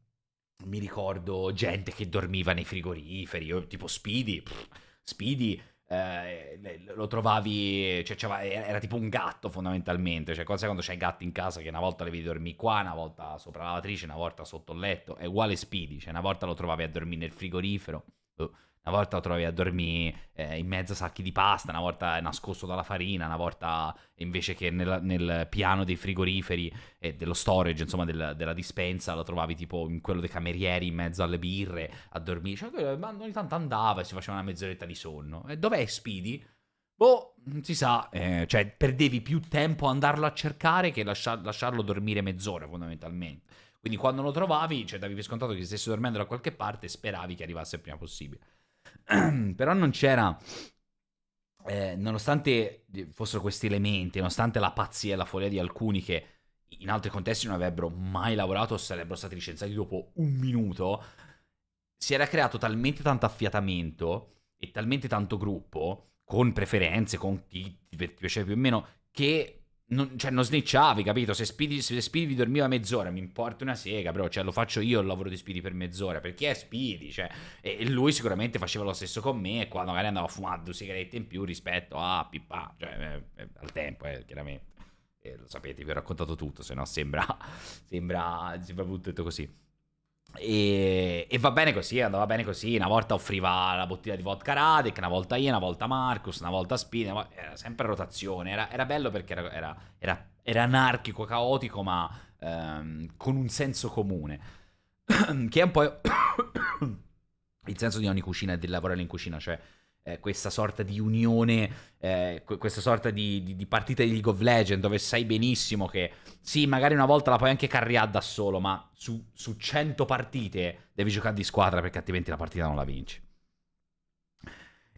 Mi ricordo gente che dormiva nei frigoriferi, tipo Speedy. Pff, Speedy eh, lo trovavi, cioè, era tipo un gatto fondamentalmente, cioè cosa quando c'hai gatti in casa che una volta le vedi dormire qua, una volta sopra la lavatrice, una volta sotto il letto, è uguale Speedy, cioè una volta lo trovavi a dormire nel frigorifero, uh, una volta lo trovi a dormire eh, in mezzo a sacchi di pasta, una volta nascosto dalla farina, una volta invece che nel, nel piano dei frigoriferi e dello storage, insomma, del, della dispensa, lo trovavi tipo in quello dei camerieri in mezzo alle birre a dormire. Cioè, ma ogni tanto andava e si faceva una mezz'oretta di sonno. E dov'è Speedy? Boh, non si sa, eh, cioè perdevi più tempo a andarlo a cercare che lasciar, lasciarlo dormire mezz'ora fondamentalmente. Quindi quando lo trovavi, cioè davi per scontato che stesse dormendo da qualche parte e speravi che arrivasse il prima possibile. però non c'era, eh, nonostante fossero questi elementi, nonostante la pazzia e la follia di alcuni che in altri contesti non avrebbero mai lavorato o sarebbero stati licenziati dopo un minuto, si era creato talmente tanto affiatamento e talmente tanto gruppo, con preferenze, con chi ti piaceva più o meno, che non, cioè, non snitchavi, capito? Se Speedy, se Speedy dormiva mezz'ora, mi importa una sega, però, cioè, lo faccio io il lavoro di Speedy per mezz'ora, perché è Speedy, cioè, e lui sicuramente faceva lo stesso con me, e qua magari andava a fumare due sigarette in più rispetto a Pippa, cioè, eh, eh, al tempo, eh, chiaramente. E lo sapete, vi ho raccontato tutto, se no sembra, sembra, sembra tutto così. E, e, va bene così, andava bene così. Una volta offriva la bottiglia di vodka Radek, una volta io, una volta Marcus, una volta Spina. Era sempre rotazione. Era, era bello perché era, era, era, era, anarchico, caotico, ma ehm, con un senso comune. che è un po' il senso di ogni cucina e del lavorare in cucina, cioè eh, questa sorta di unione, eh, questa sorta di, di, di, partita di League of Legends dove sai benissimo che sì, magari una volta la puoi anche carriare da solo, ma su, su 100 partite devi giocare di squadra perché altrimenti la partita non la vinci.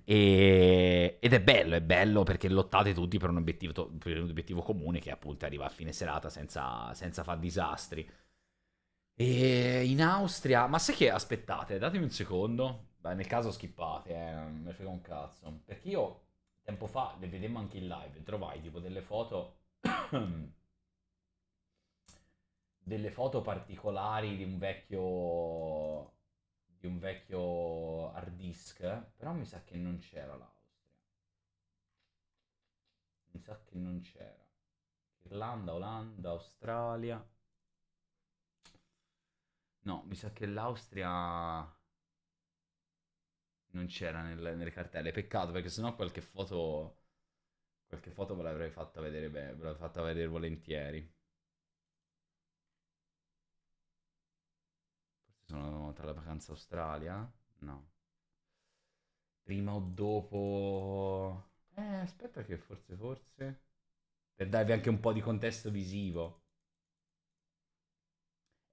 E, ed è bello, è bello perché lottate tutti per un obiettivo, per un obiettivo comune che appunto arriva a fine serata senza, senza fare disastri. E in Austria, ma sai che aspettate, datemi un secondo. Beh, nel caso skippate, eh, non me frega un cazzo. Perché io tempo fa le vedemmo anche in live, trovai tipo delle foto delle foto particolari di un vecchio di un vecchio hard disk, però mi sa che non c'era l'Austria. Mi sa che non c'era. Irlanda, Olanda, Australia. No, mi sa che l'Austria non c'era nel, nelle cartelle. Peccato perché sennò qualche foto. Qualche foto ve l'avrei fatta vedere bene, ve l'avrei fatta vedere volentieri. Forse sono tra la vacanza Australia? No. Prima o dopo. Eh, aspetta che forse, forse. Per darvi anche un po' di contesto visivo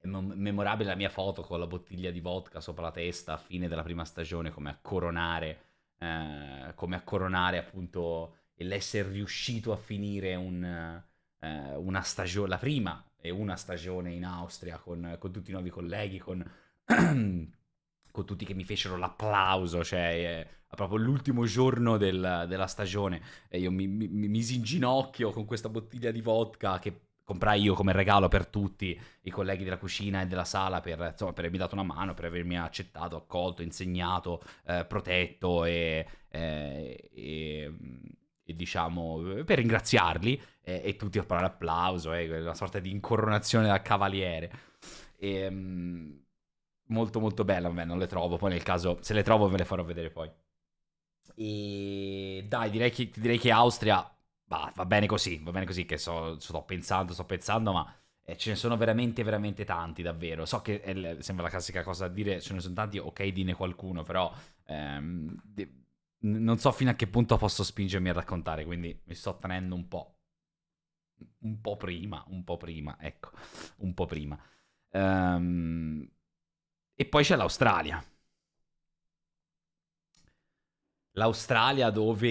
memorabile la mia foto con la bottiglia di vodka sopra la testa a fine della prima stagione come a coronare, eh, come a coronare appunto l'essere riuscito a finire un, eh, una stagione, la prima e una stagione in Austria con, con tutti i nuovi colleghi, con, con, tutti che mi fecero l'applauso, cioè eh, proprio l'ultimo giorno del, della stagione. E io mi, mi, mi misi in ginocchio con questa bottiglia di vodka che comprai io come regalo per tutti i colleghi della cucina e della sala per, insomma, per avermi dato una mano, per avermi accettato, accolto, insegnato, eh, protetto e, eh, e, e, diciamo per ringraziarli e, e tutti a fare l'applauso, eh, una sorta di incoronazione da cavaliere. E, um, molto molto bella, vabbè, non le trovo, poi nel caso se le trovo ve le farò vedere poi. E dai, direi che, direi che Austria bah, va bene così, va bene così che so, sto pensando, sto pensando, ma eh, ce ne sono veramente, veramente tanti, davvero. So che è, sembra la classica cosa da dire, ce ne sono tanti, ok, dine qualcuno, però ehm, de- non so fino a che punto posso spingermi a raccontare, quindi mi sto tenendo un po'. Un po' prima, un po' prima, ecco, un po' prima. Um, e poi c'è l'Australia. L'Australia dove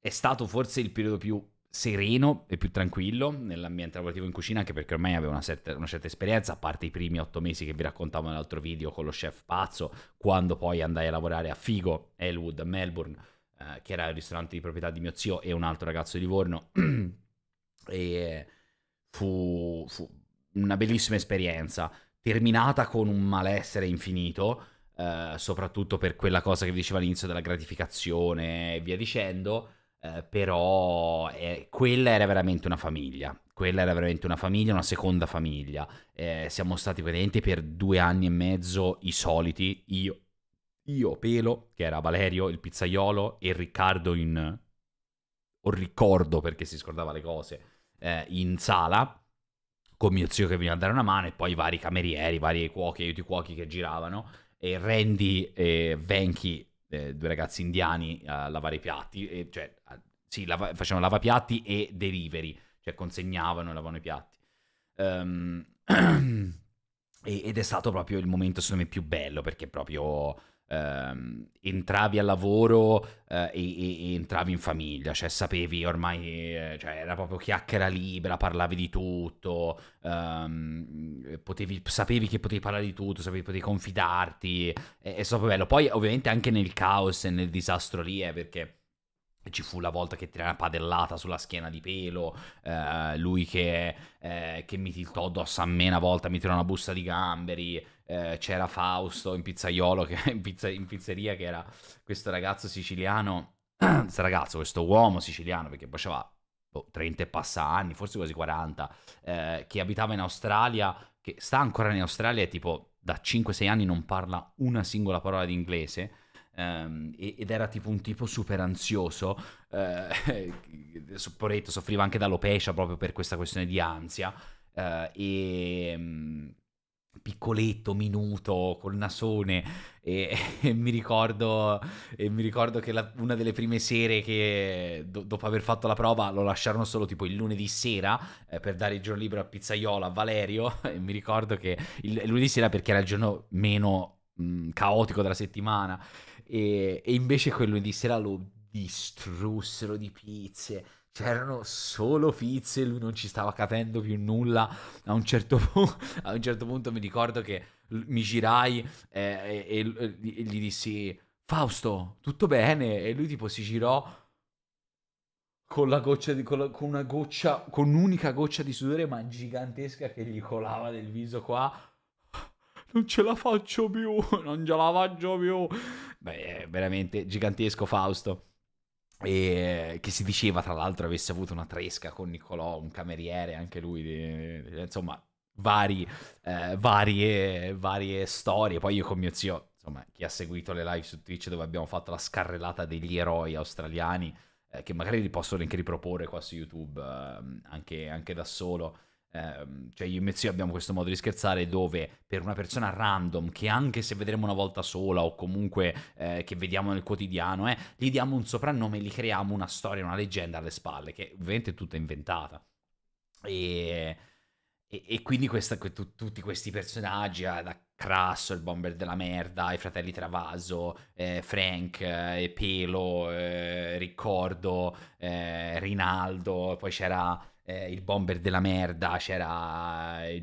è stato forse il periodo più sereno e più tranquillo nell'ambiente lavorativo in cucina, anche perché ormai avevo una certa, una certa, esperienza, a parte i primi otto mesi che vi raccontavo nell'altro video con lo chef pazzo, quando poi andai a lavorare a Figo, Elwood, Melbourne, eh, che era il ristorante di proprietà di mio zio e un altro ragazzo di Livorno, e fu, fu, una bellissima esperienza, terminata con un malessere infinito, eh, soprattutto per quella cosa che vi dicevo all'inizio della gratificazione e via dicendo, eh, però eh, quella era veramente una famiglia. Quella era veramente una famiglia, una seconda famiglia. Eh, siamo stati praticamente per due anni e mezzo i soliti, io, io, Pelo, che era Valerio, il pizzaiolo, e Riccardo in... o ricordo perché si scordava le cose, eh, in sala, con mio zio che veniva a dare una mano, e poi vari camerieri, vari cuochi, aiuti cuochi che giravano, e Randy e Venchi eh, due ragazzi indiani a lavare i piatti, e, cioè sì, lava, facevano lavapiatti e delivery, cioè consegnavano e lavavano i piatti. Um, ed è stato proprio il momento secondo me più bello perché proprio Uh, entravi al lavoro uh, e, e, e, entravi in famiglia, cioè sapevi ormai, eh, cioè, era proprio chiacchiera libera, parlavi di tutto, um, potevi, sapevi che potevi parlare di tutto, sapevi che potevi confidarti, è, è stato bello. Poi ovviamente anche nel caos e nel disastro lì è perché ci fu la volta che tirava una padellata sulla schiena di pelo, eh, lui che, eh, che, mi tiltò addosso a me una volta, mi tirò una busta di gamberi, eh, c'era Fausto in pizzaiolo, che, in, pizza, in, pizzeria, che era questo ragazzo siciliano, questo ragazzo, questo uomo siciliano, perché poi aveva boh, 30 e passa anni, forse quasi 40, eh, che abitava in Australia, che sta ancora in Australia e tipo da 5-6 anni non parla una singola parola di inglese, Um, ed era tipo un tipo super ansioso, eh, poretto, soffriva anche d'alopecia proprio per questa questione di ansia, uh, e um, piccoletto, minuto, col nasone, e, e, mi, ricordo, e mi ricordo che la, una delle prime sere che do, dopo aver fatto la prova lo lasciarono solo tipo il lunedì sera eh, per dare il giorno libero a Pizzaiola, a Valerio, e mi ricordo che il, il lunedì sera perché era il giorno meno mh, caotico della settimana, e, e invece quello di sera lo distrussero di pizze. C'erano solo pizze, lui non ci stava capendo più nulla. A un certo, pu- a un certo punto mi ricordo che mi girai eh, e, e, e, gli dissi Fausto, tutto bene? E lui tipo si girò con di, con, la, con una goccia, con un'unica goccia di sudore ma gigantesca che gli colava del viso qua. Non ce la faccio più, non ce la faccio più. Beh, veramente gigantesco Fausto. E che si diceva tra l'altro avesse avuto una tresca con Nicolò, un cameriere, anche lui, insomma, vari, eh, varie, varie storie. Poi io con mio zio, insomma, chi ha seguito le live su Twitch dove abbiamo fatto la scarrellata degli eroi australiani, eh, che magari li posso anche riproporre qua su YouTube, eh, anche, anche da solo. Ehm, cioè io e mio abbiamo questo modo di scherzare dove per una persona random che anche se vedremo una volta sola o comunque eh, che vediamo nel quotidiano eh, gli diamo un soprannome e gli creiamo una storia, una leggenda alle spalle che ovviamente è tutta inventata. E, e, e quindi questa, tu, tutti questi personaggi eh, da Crasso, il bomber della merda, i fratelli Travaso, eh, Frank, eh, Pelo, eh, Riccordo, eh, Rinaldo, poi c'era eh, il bomber della merda, c'era eh,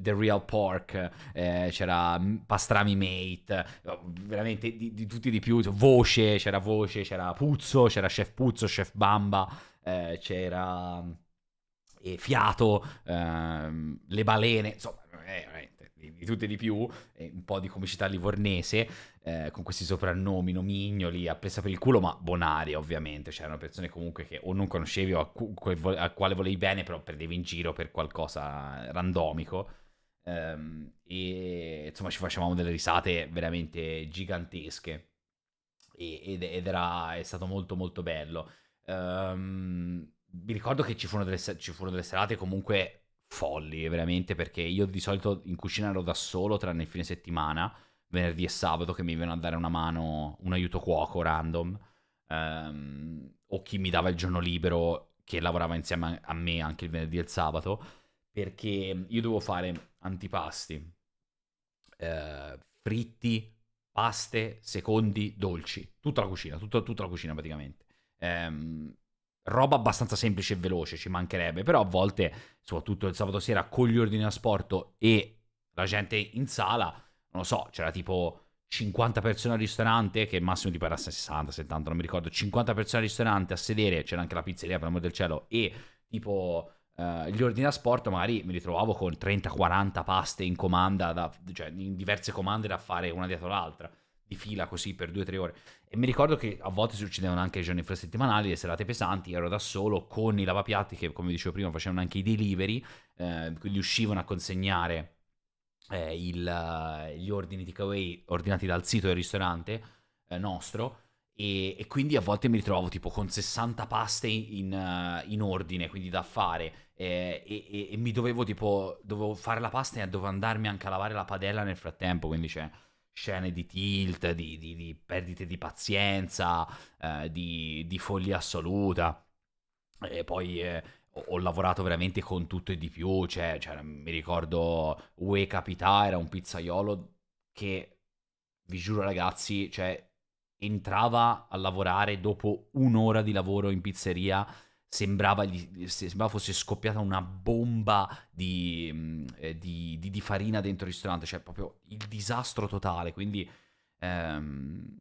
The Real Pork, eh, c'era Pastrami Mate, veramente di, di, tutti di più, Voce, c'era Voce, c'era Puzzo, c'era Chef Puzzo, Chef Bamba, eh, c'era eh, Fiato, ehm, Le Balene, insomma, di, tutte di più, un po' di comicità livornese, eh, con questi soprannomi, nomignoli, a presa per il culo, ma bonari ovviamente, cioè erano persone comunque che o non conoscevi o a, cu- a quale volevi bene, però prendevi in giro per qualcosa randomico. Um, e insomma ci facevamo delle risate veramente gigantesche ed, ed era, è stato molto molto bello. Um, mi ricordo che ci furono, delle, ci furono delle serate comunque folli, veramente, perché io di solito in cucina ero da solo, tranne il fine settimana, venerdì e sabato, che mi venivano a dare una mano, un aiuto cuoco random, um, o chi mi dava il giorno libero, che lavorava insieme a me anche il venerdì e il sabato, perché io dovevo fare antipasti, eh, fritti, paste, secondi, dolci, tutta la cucina, tutta, tutta la cucina praticamente. Um, roba abbastanza semplice e veloce, ci mancherebbe, però a volte, soprattutto il sabato sera, con gli ordini a sport e la gente in sala, non lo so, c'era tipo 50 persone al ristorante, che massimo tipo era 60, 70, non mi ricordo, 50 persone al ristorante a sedere, c'era anche la pizzeria per l'amor del cielo, e tipo uh, gli ordini a sport, magari mi ritrovavo con 30-40 paste in comanda, da, cioè in diverse comande da fare una dietro l'altra di fila così per due o tre ore. E mi ricordo che a volte succedevano anche i giorni infrasettimanali, le serate pesanti, ero da solo con i lavapiatti che, come dicevo prima, facevano anche i delivery, eh, quindi uscivano a consegnare eh, il, gli ordini takeaway ordinati dal sito del ristorante eh, nostro. E, e, quindi a volte mi ritrovavo tipo con 60 paste in, uh, in ordine, quindi da fare. Eh, e, e, mi dovevo tipo, dovevo fare la pasta e dovevo andarmi anche a lavare la padella nel frattempo, quindi c'è... Cioè, scene di tilt, di, di, di perdite di pazienza, eh, di, di, follia assoluta. E poi eh, ho, ho, lavorato veramente con tutto e di più. Cioè, cioè, mi ricordo Ue Capità era un pizzaiolo che, vi giuro ragazzi, cioè, entrava a lavorare dopo un'ora di lavoro in pizzeria sembrava, gli, sembrava fosse scoppiata una bomba di, mm, eh, di, di, di, farina dentro il ristorante, cioè proprio il disastro totale, quindi ehm,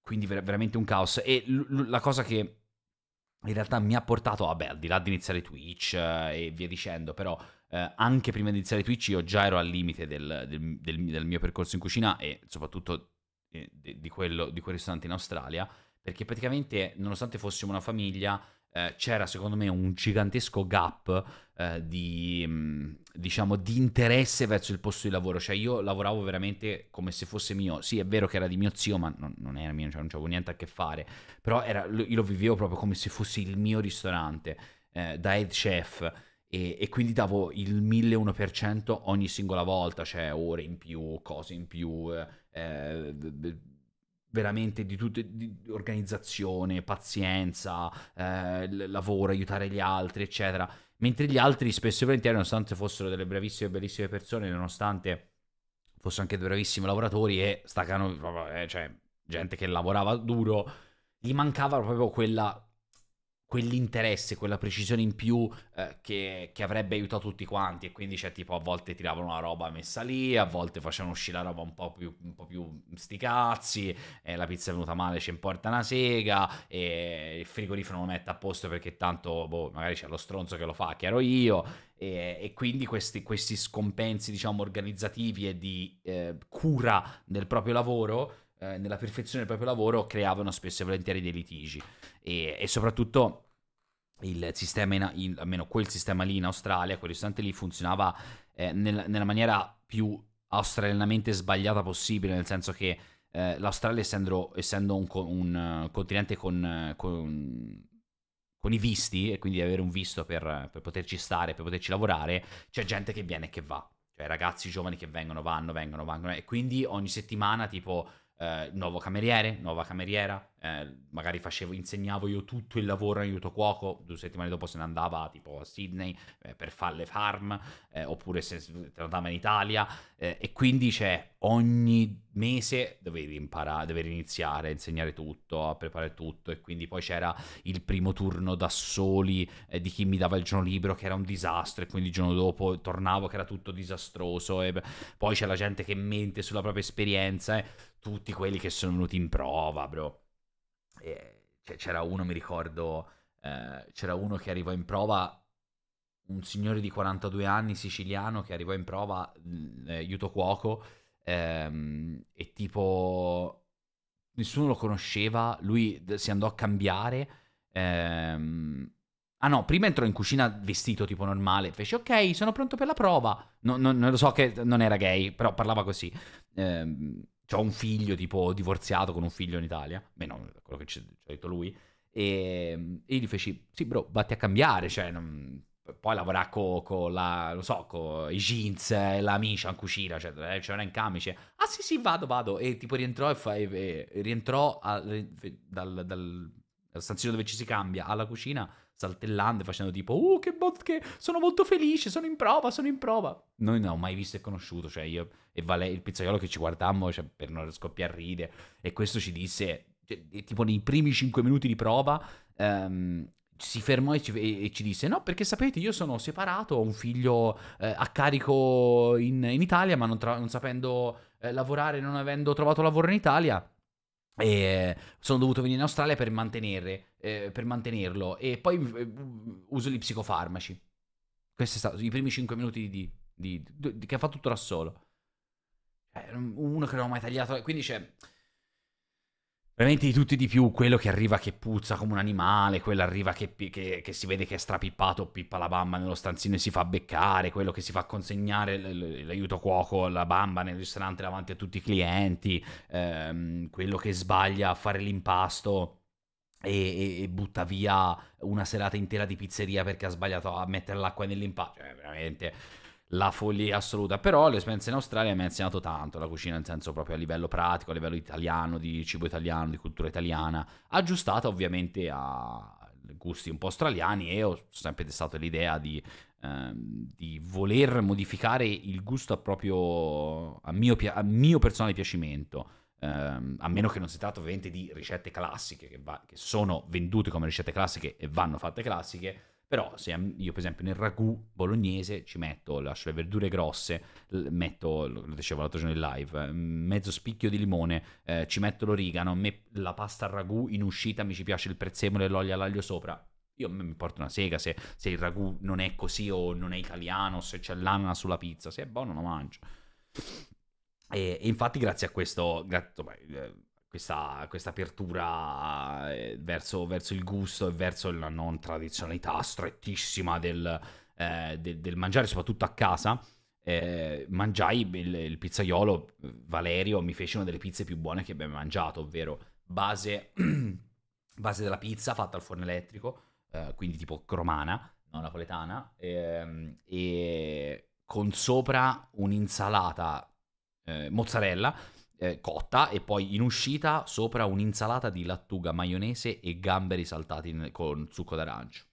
quindi ver- veramente un caos. E l- la cosa che in realtà mi ha portato, vabbè, al di là di iniziare Twitch eh, e via dicendo, però eh, anche prima di iniziare Twitch io già ero al limite del, del, del, del mio percorso in cucina e soprattutto eh, di, quello, di quel ristorante in Australia, perché praticamente nonostante fossimo una famiglia eh, c'era secondo me un gigantesco gap eh, di, mm, diciamo, di interesse verso il posto di lavoro. Cioè io lavoravo veramente come se fosse mio. Sì, è vero che era di mio zio, ma non, non era mio, cioè non c'avevo niente a che fare. Però era, io lo vivevo proprio come se fosse il mio ristorante, eh, da head chef. E, e, quindi davo il 1001% ogni singola volta, cioè ore in più, cose in più, eh, veramente di tutte, organizzazione, pazienza, eh, lavoro, aiutare gli altri, eccetera. Mentre gli altri, spesso e volentieri, nonostante fossero delle bravissime bellissime persone, nonostante fossero anche dei bravissimi lavoratori e staccano, eh, cioè gente che lavorava duro, gli mancava proprio quella quell'interesse, quella precisione in più eh, che, che, avrebbe aiutato tutti quanti. E quindi cioè tipo a volte tiravano la roba messa lì, a volte facevano uscire la roba un po' più, un po più sti cazzi, eh, la pizza è venuta male ci importa una sega, e il frigorifero non lo mette a posto perché tanto boh, magari c'è lo stronzo che lo fa, che ero io, e, e quindi questi, questi, scompensi diciamo organizzativi e di eh, cura del proprio lavoro eh, nella perfezione del proprio lavoro creavano spesso e volentieri dei litigi e, e soprattutto il sistema, in, in, almeno quel sistema lì in Australia, quel ristorante lì funzionava eh, nel, nella maniera più australianamente sbagliata possibile, nel senso che eh, l'Australia essendo, essendo un, un, continente con, con, con, i visti, e quindi avere un visto per, per poterci stare, per poterci lavorare, c'è gente che viene e che va. Cioè ragazzi giovani che vengono, vanno, vengono, vanno. E quindi ogni settimana tipo eh, nuovo cameriere, nuova cameriera, eh, magari facevo, insegnavo io tutto il lavoro in aiuto cuoco, due settimane dopo se ne andava tipo a Sydney eh, per fare le farm, eh, oppure se, se andava in Italia, eh, e quindi c'è ogni mese dovevi imparare, dovevi iniziare a insegnare tutto, a preparare tutto, e quindi poi c'era il primo turno da soli eh, di chi mi dava il giorno libero che era un disastro, e quindi il giorno dopo tornavo che era tutto disastroso, e poi c'è la gente che mente sulla propria esperienza, tutti quelli che sono venuti in prova, bro. E c'era uno, mi ricordo, eh, c'era uno che arrivò in prova, un signore di 42 anni siciliano che arrivò in prova, eh, aiuto cuoco, ehm, e tipo nessuno lo conosceva, lui si andò a cambiare. Ehm, Ah no, prima entrò in cucina vestito tipo normale, fece ok, sono pronto per la prova. No, no, non lo so che non era gay, però parlava così. Eh, ho un figlio tipo divorziato con un figlio in Italia, beh no, quello che ci ha detto lui, e, e gli feci, sì bro, vatti a cambiare, cioè, non, poi lavorare con co la, non so, con i jeans e la miscia in cucina, cioè, eh, c'era in camice, ah sì sì, vado, vado, e tipo rientrò e, fa, e, e rientrò a, dal, dal, dal stanzino dove ci si cambia alla cucina saltellando e facendo tipo, uh, che bot che sono molto felice, sono in prova, sono in prova. Noi non ho mai visto e conosciuto, cioè io e Vale, il pizzaiolo che ci guardammo cioè, per non scoppiare a ride, e questo ci disse, cioè, tipo nei primi 5 minuti di prova, um, si fermò e ci, e, e ci, disse: No, perché sapete, io sono separato, ho un figlio eh, a carico in, in Italia, ma non, tra- non sapendo eh, lavorare, non avendo trovato lavoro in Italia. E sono dovuto venire in Australia per, eh, per mantenerlo e poi eh, uso gli psicofarmaci. Questi sono stati i primi 5 minuti di, di, di, che ha fatto tutto da solo. Cioè, uno che non ho mai tagliato. Quindi c'è veramente di tutti di più quello che arriva che puzza come un animale, quello arriva che, che, che, si vede che è strapippato, pippa la bamba nello stanzino e si fa beccare, quello che si fa consegnare l'aiuto cuoco, la bamba nel ristorante davanti a tutti i clienti, ehm, quello che sbaglia a fare l'impasto. E, e, butta via una serata intera di pizzeria perché ha sbagliato a mettere l'acqua nell'impasto. Cioè, veramente la follia assoluta. Però l'esperienza in Australia mi ha insegnato tanto la cucina, nel senso proprio a livello pratico, a livello italiano, di cibo italiano, di cultura italiana, aggiustata ovviamente a gusti un po' australiani e ho sempre testato l'idea di, ehm, di voler modificare il gusto a proprio a mio, a mio personale piacimento. Um, a meno che non si tratti ovviamente di ricette classiche che, va, che sono vendute come ricette classiche e vanno fatte classiche, Però se io per esempio nel ragù bolognese ci metto, lascio le verdure grosse, metto, lo dicevo l'altro giorno in live, eh, mezzo spicchio di limone, eh, ci metto l'origano, me, la pasta al ragù in uscita mi ci piace il prezzemolo e l'olio all'aglio sopra. Io mi porto una sega se, se, il ragù non è così o non è italiano, se c'è l'anana sulla pizza, se è buono lo mangio. E, e infatti grazie a questo... Grazie, questa, questa apertura eh, verso, verso, il gusto e verso la non tradizionalità strettissima del, eh, del, del mangiare, soprattutto a casa. Eh, mangiai il, il, pizzaiolo Valerio mi fece una delle pizze più buone che abbiamo mangiato, ovvero base, base della pizza fatta al forno elettrico, eh, quindi tipo cromana, non napoletana, ehm, e con sopra un'insalata eh, mozzarella eh, cotta e poi in uscita sopra un'insalata di lattuga, maionese e gamberi saltati in, con succo d'arancia.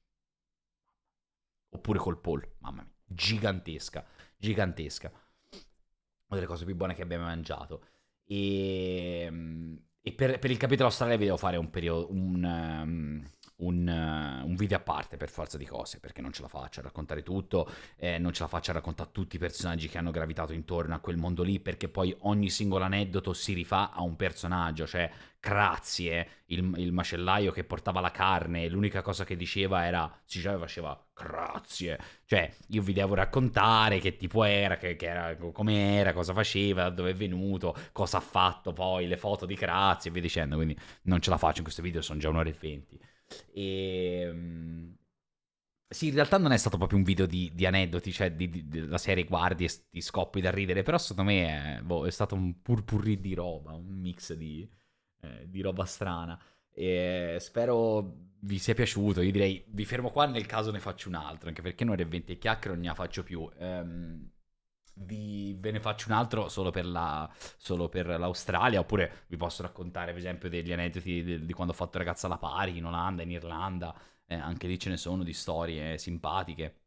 Oppure col pollo, mamma mia, gigantesca, gigantesca. Una delle cose più buone che abbiamo mangiato. E, ehm, e per, per, il capitolo Australia vi devo fare un periodo, un, um, un, uh, un, video a parte per forza di cose, perché non ce la faccio a raccontare tutto, eh, non ce la faccio a raccontare tutti i personaggi che hanno gravitato intorno a quel mondo lì, perché poi ogni singolo aneddoto si rifà a un personaggio, cioè Grazie, il, il macellaio che portava la carne, l'unica cosa che diceva era, si diceva faceva grazie, cioè io vi devo raccontare che tipo era, che, che era, come era, cosa faceva, da dove è venuto, cosa ha fatto poi, le foto di grazie e via dicendo, quindi non ce la faccio in questo video, sono già un'ora e venti. E... Ehm, sì, in realtà non è stato proprio un video di, di aneddoti, cioè di, di, della serie guardi e ti scoppi da ridere, però secondo me è, boh, è stato un purpurri di roba, un mix di, eh, di roba strana. E spero vi sia piaciuto. Io direi vi fermo qua nel caso ne faccio un altro, anche perché non è 20 chiacchiere, non ne faccio più. Um, vi, ve ne faccio un altro solo per, la, solo per, l'Australia, oppure vi posso raccontare, per esempio, degli aneddoti di, di quando ho fatto ragazza alla pari in Olanda, in Irlanda. Eh, anche lì ce ne sono di storie simpatiche.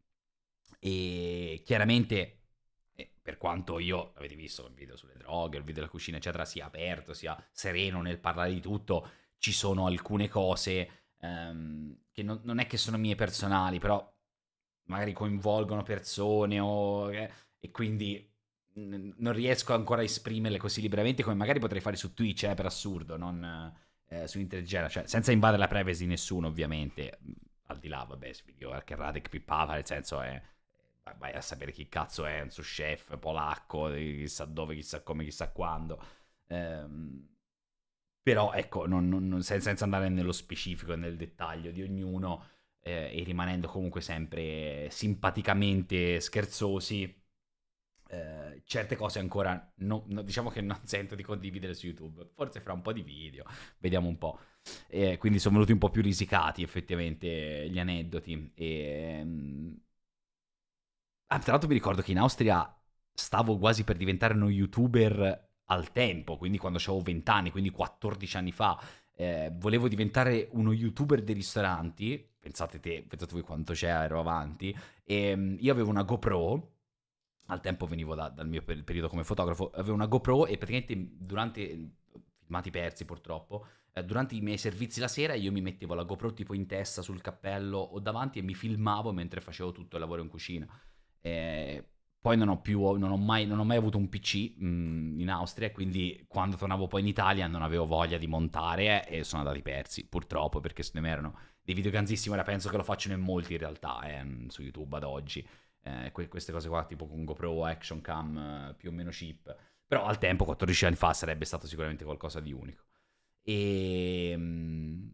E chiaramente, eh, per quanto io, avete visto il video sulle droghe, il video della cucina, eccetera, sia aperto, sia sereno nel parlare di tutto, ci sono alcune cose ehm, che non, non, è che sono mie personali, però magari coinvolgono persone o, eh, e quindi non riesco ancora a esprimerle così liberamente come magari potrei fare su Twitch, eh, per assurdo, non eh, su internet, cioè senza invadere la privacy di nessuno, ovviamente. Al di là, vabbè, video che Radek pippava, nel senso è vai a sapere chi cazzo è un suo chef polacco, chissà dove, chissà come, chissà quando. Ehm, però ecco, non, non, senza, andare nello specifico, nel dettaglio di ognuno eh, e rimanendo comunque sempre simpaticamente scherzosi, eh, certe cose ancora no, no, diciamo che non sento di condividere su YouTube. Forse fra un po' di video, vediamo un po'. Eh, quindi sono venuti un po' più risicati effettivamente gli aneddoti. E, ehm, Ah, tra l'altro mi ricordo che in Austria stavo quasi per diventare uno youtuber al tempo, quindi quando avevo 20 anni, quindi 14 anni fa. Eh, volevo diventare uno youtuber dei ristoranti. Pensate te, pensate voi quanto c'è, ero avanti. E um, io avevo una GoPro. Al tempo venivo da, dal mio per- periodo come fotografo. Avevo una GoPro e praticamente durante filmati persi purtroppo. Eh, durante i miei servizi la sera io mi mettevo la GoPro tipo in testa sul cappello o davanti e mi filmavo mentre facevo tutto il lavoro in cucina. Eh, poi non ho, più, non, ho mai, non ho mai avuto un PC mh, mm, in Austria, quindi quando tornavo poi in Italia non avevo voglia di montare e sono andati persi, purtroppo, perché se ne erano dei video ganzissimi, ora penso che lo facciano in molti in realtà, eh, su YouTube ad oggi. Eh, que- queste cose qua, tipo con GoPro, Action Cam, eh, più o meno cheap. Però al tempo, 14 anni fa, sarebbe stato sicuramente qualcosa di unico. E... Mh, mm,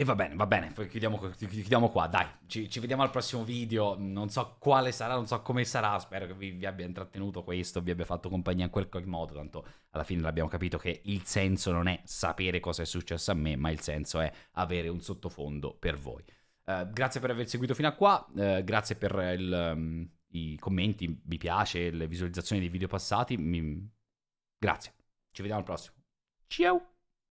e va bene, va bene, chiudiamo, chiudiamo qua, dai, ci, ci, vediamo al prossimo video, non so quale sarà, non so come sarà, spero che vi, vi, abbia intrattenuto questo, vi abbia fatto compagnia in qualche modo, tanto alla fine l'abbiamo capito che il senso non è sapere cosa è successo a me, ma il senso è avere un sottofondo per voi. Uh, grazie per aver seguito fino a qua, uh, grazie per il, um, i commenti, mi piace, le visualizzazioni dei video passati, mi... grazie, ci vediamo al prossimo, ciao!